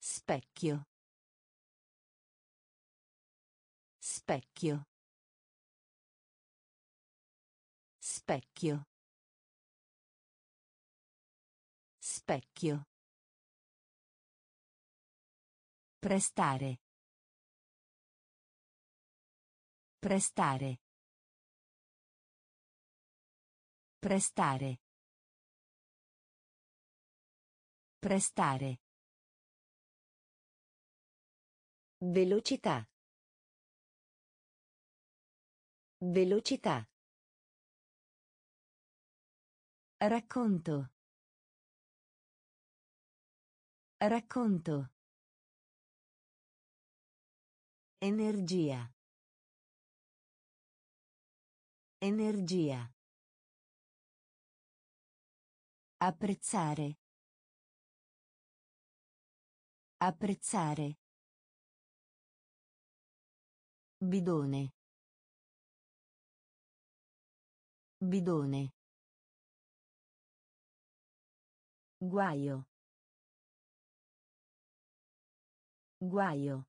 Specchio. Specchio. Specchio. Specchio. Prestare. Prestare. Prestare. Prestare. Velocità. Velocità. Racconto. Racconto. Energia. Energia. Apprezzare. Apprezzare. Bidone. Bidone. Guaio. Guaio.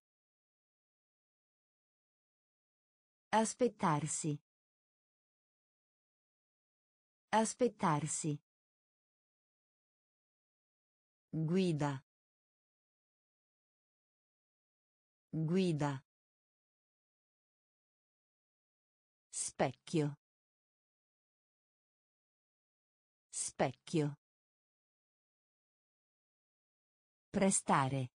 Aspettarsi. Aspettarsi. Guida. Guida. Specchio. Specchio. Prestare.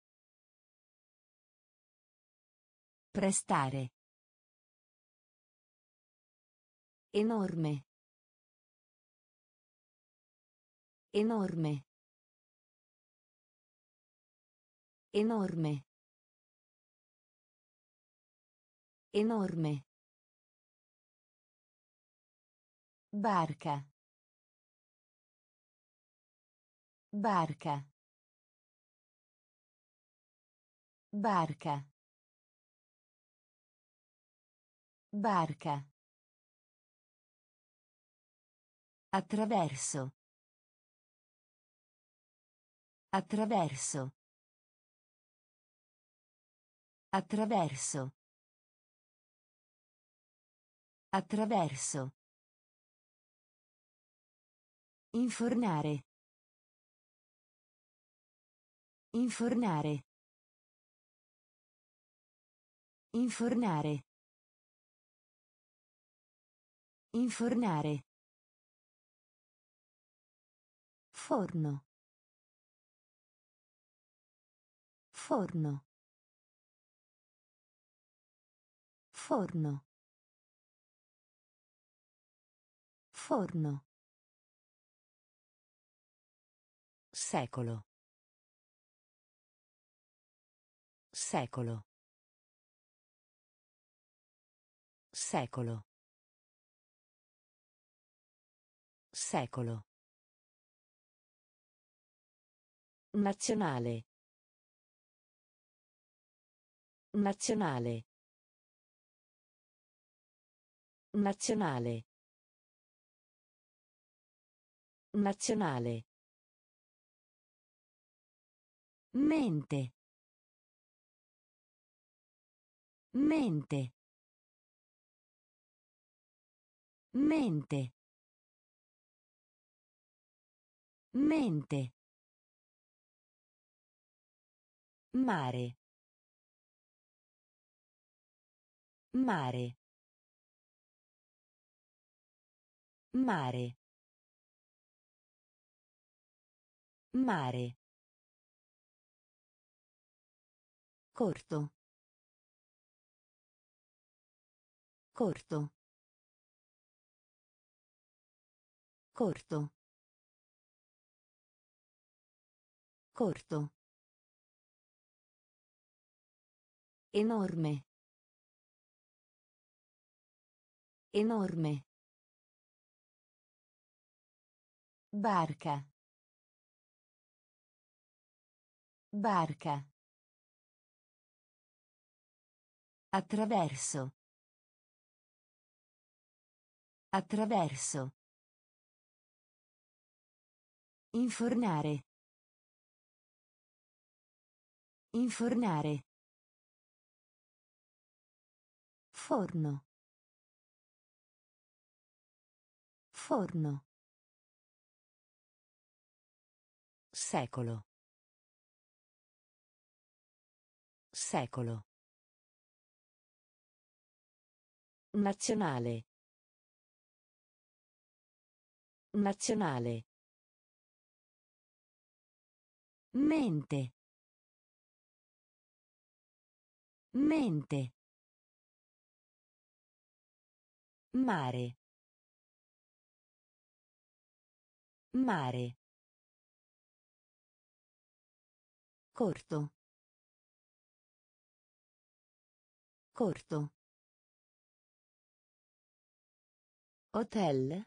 Prestare. Enorme. Enorme. Enorme. Enorme. Barca. Barca. Barca. Barca. Attraverso. Attraverso. Attraverso. Attraverso. Infornare. Infornare. Infornare. Infornare. Forno. Forno. Forno. Forno. Secolo. Secolo. Secolo. Secolo. Nazionale. Nazionale. Nazionale. Nazionale. Mente. Mente. Mente. Mente. Mare. Mare. Mare. Mare. Corto. Corto. Corto. Corto. Enorme. Enorme. Barca. Barca. Attraverso. Attraverso. Infornare. Infornare. Forno. Forno. Secolo. Secolo. Nazionale. Nazionale. Mente. Mente. Mare. Mare. Corto. Corto. Hotel.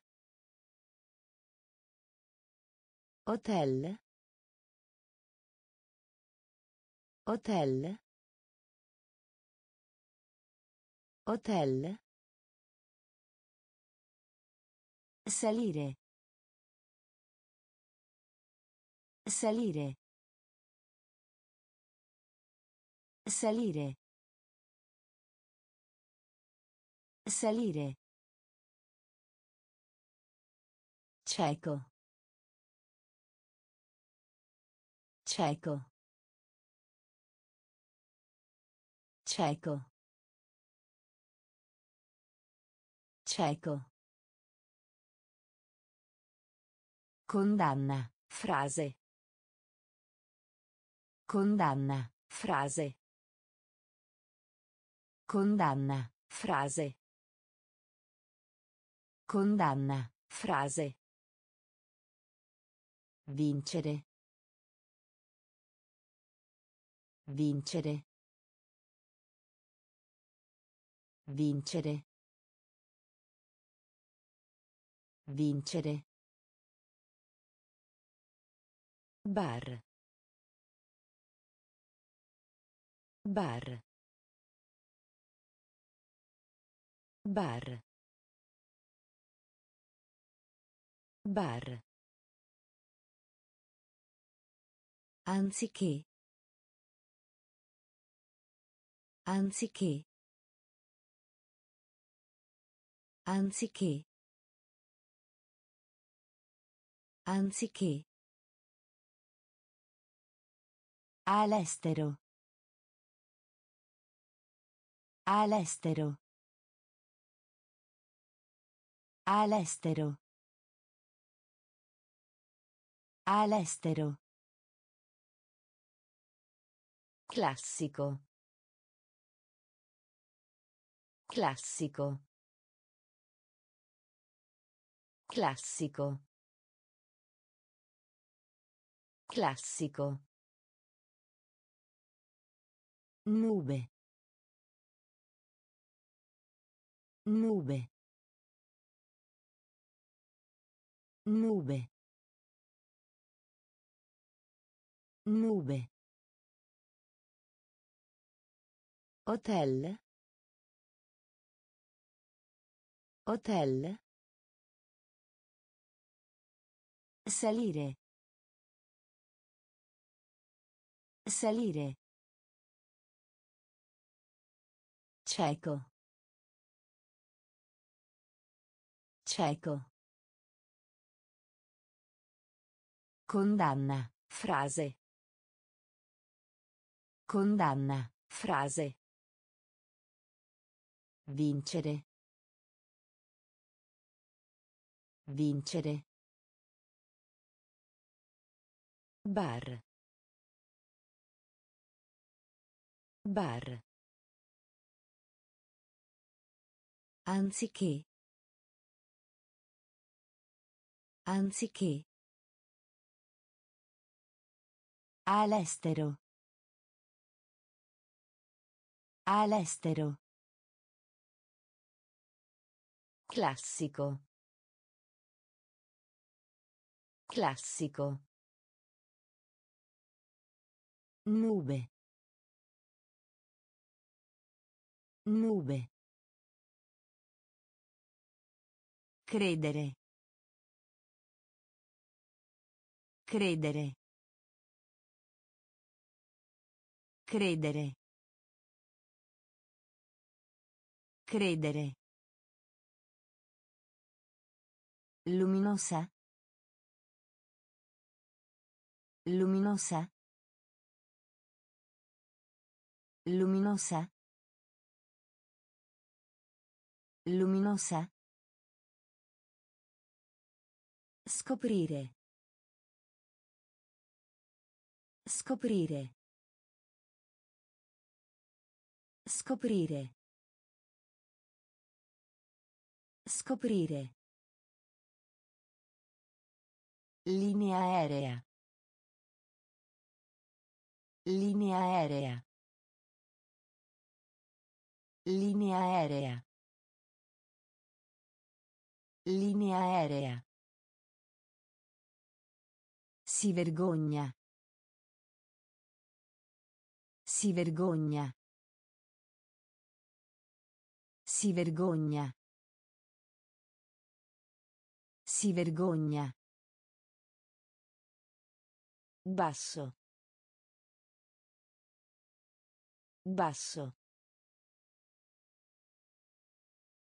Hotel. Hotel. Hotel. Salire. Salire. Salire. Salire. Cieco. Cieco. Cieco. Cieco. Condanna. Frase. Condanna. Frase. Condanna. Frase. Condanna. Frase. Vincere. Vincere. Vincere. Vincere. Bar. Bar. Bar. Bar. Anziché. Anziché. Anziché. Anziché. All'estero. All'estero. All'estero. All'estero. Classico. Classico. Classico. Classico. Nube. Nube. Nube. Nube. Hotel. Hotel. Salire. Salire. Cieco. Cieco. Condanna. Frase. Condanna. Frase. Vincere. Vincere. Bar. Bar. Anziché. Anziché. All'estero. All'estero. Classico. Classico. Nube. Nube. Credere. Credere. Credere. Credere. Luminosa. Luminosa. Luminosa. Luminosa. Scoprire. Scoprire. Scoprire. Scoprire. Linea aerea. Linea aerea. Linea aerea. Linea aerea. Si vergogna. Si vergogna. Si vergogna. Si vergogna. Basso. Basso.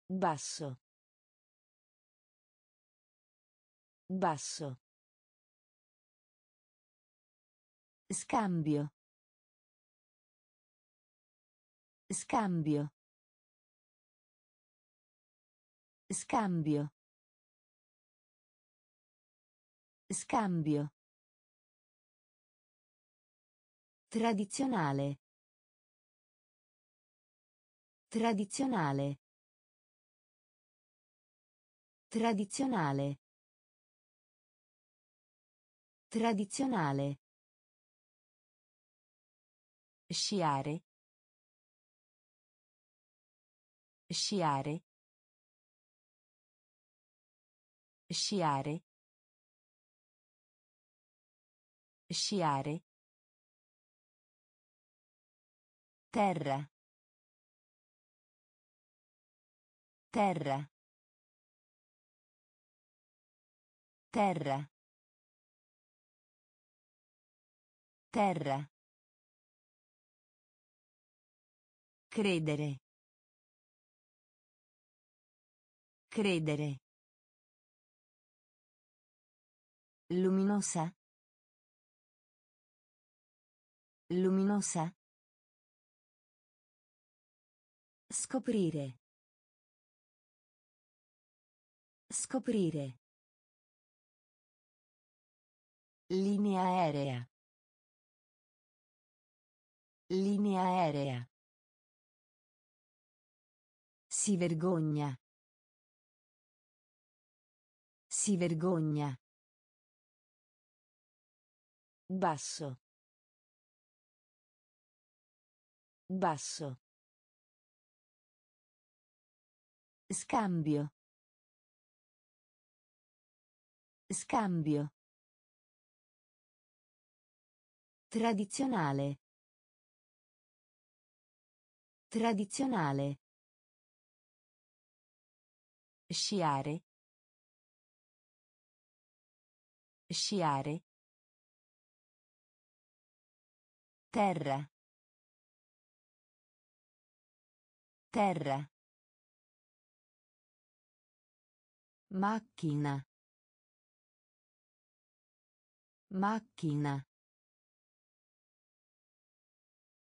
Basso. Basso. Scambio. Scambio. Scambio. Scambio. Tradizionale. Tradizionale. Tradizionale. Tradizionale. Sciare. Sciare. Sciare. Sciare. Terra. Terra. Terra. Terra. Credere. Credere. Luminosa. Luminosa. Scoprire. Scoprire. Linea aerea. Linea aerea. Si vergogna. Si vergogna. Basso. Basso. Scambio. Scambio. Tradizionale. Tradizionale. Sciare. Sciare. Terra. Terra. Macchina. Macchina.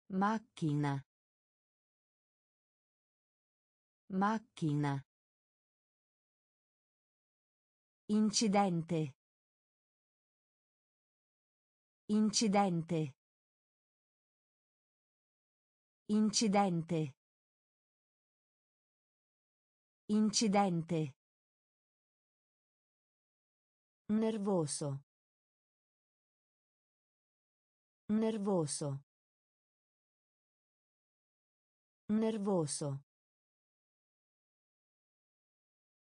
Macchina. Macchina. Incidente. Incidente. Incidente. Incidente. Nervoso. Nervoso. Nervoso.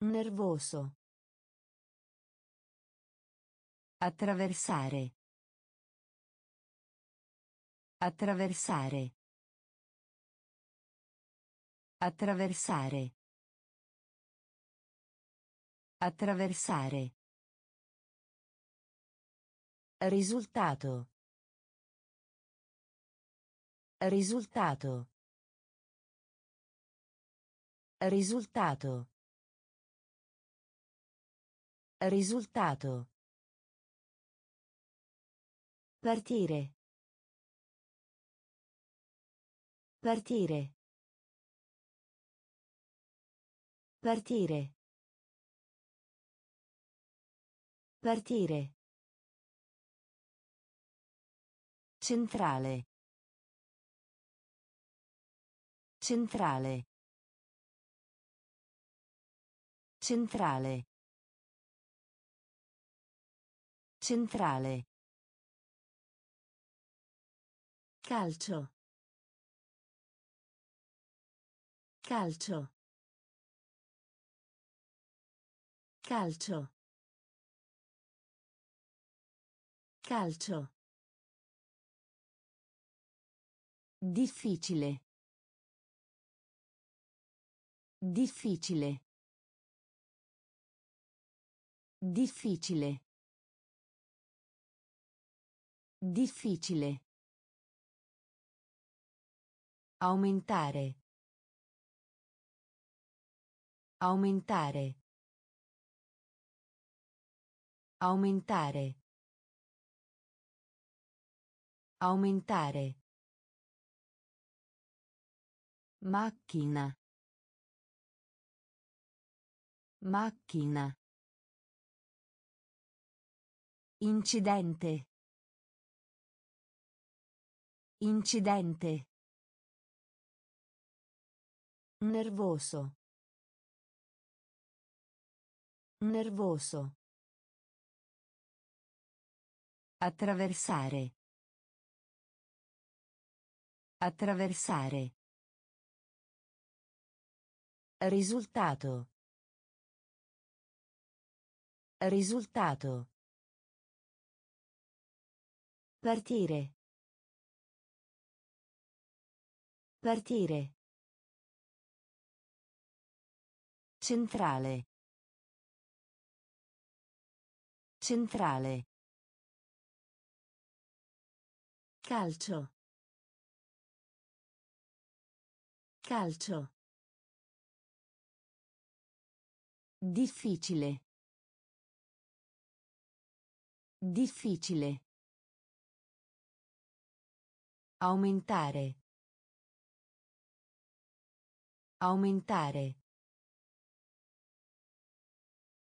Nervoso. Attraversare. Attraversare. Attraversare. Attraversare. Risultato. Risultato. Risultato. Risultato. Partire. Partire. Partire. Partire. Centrale. Centrale. Centrale. Centrale. Calcio. Calcio. Calcio. Calcio. Difficile. Difficile. Difficile. Difficile. Aumentare. Aumentare. Aumentare. Aumentare. Macchina. Macchina. Incidente. Incidente. Nervoso. Nervoso. Attraversare. Attraversare. Risultato. Risultato. Partire. Partire. Centrale. Centrale. Calcio. Calcio. Difficile. Difficile. Aumentare. Aumentare.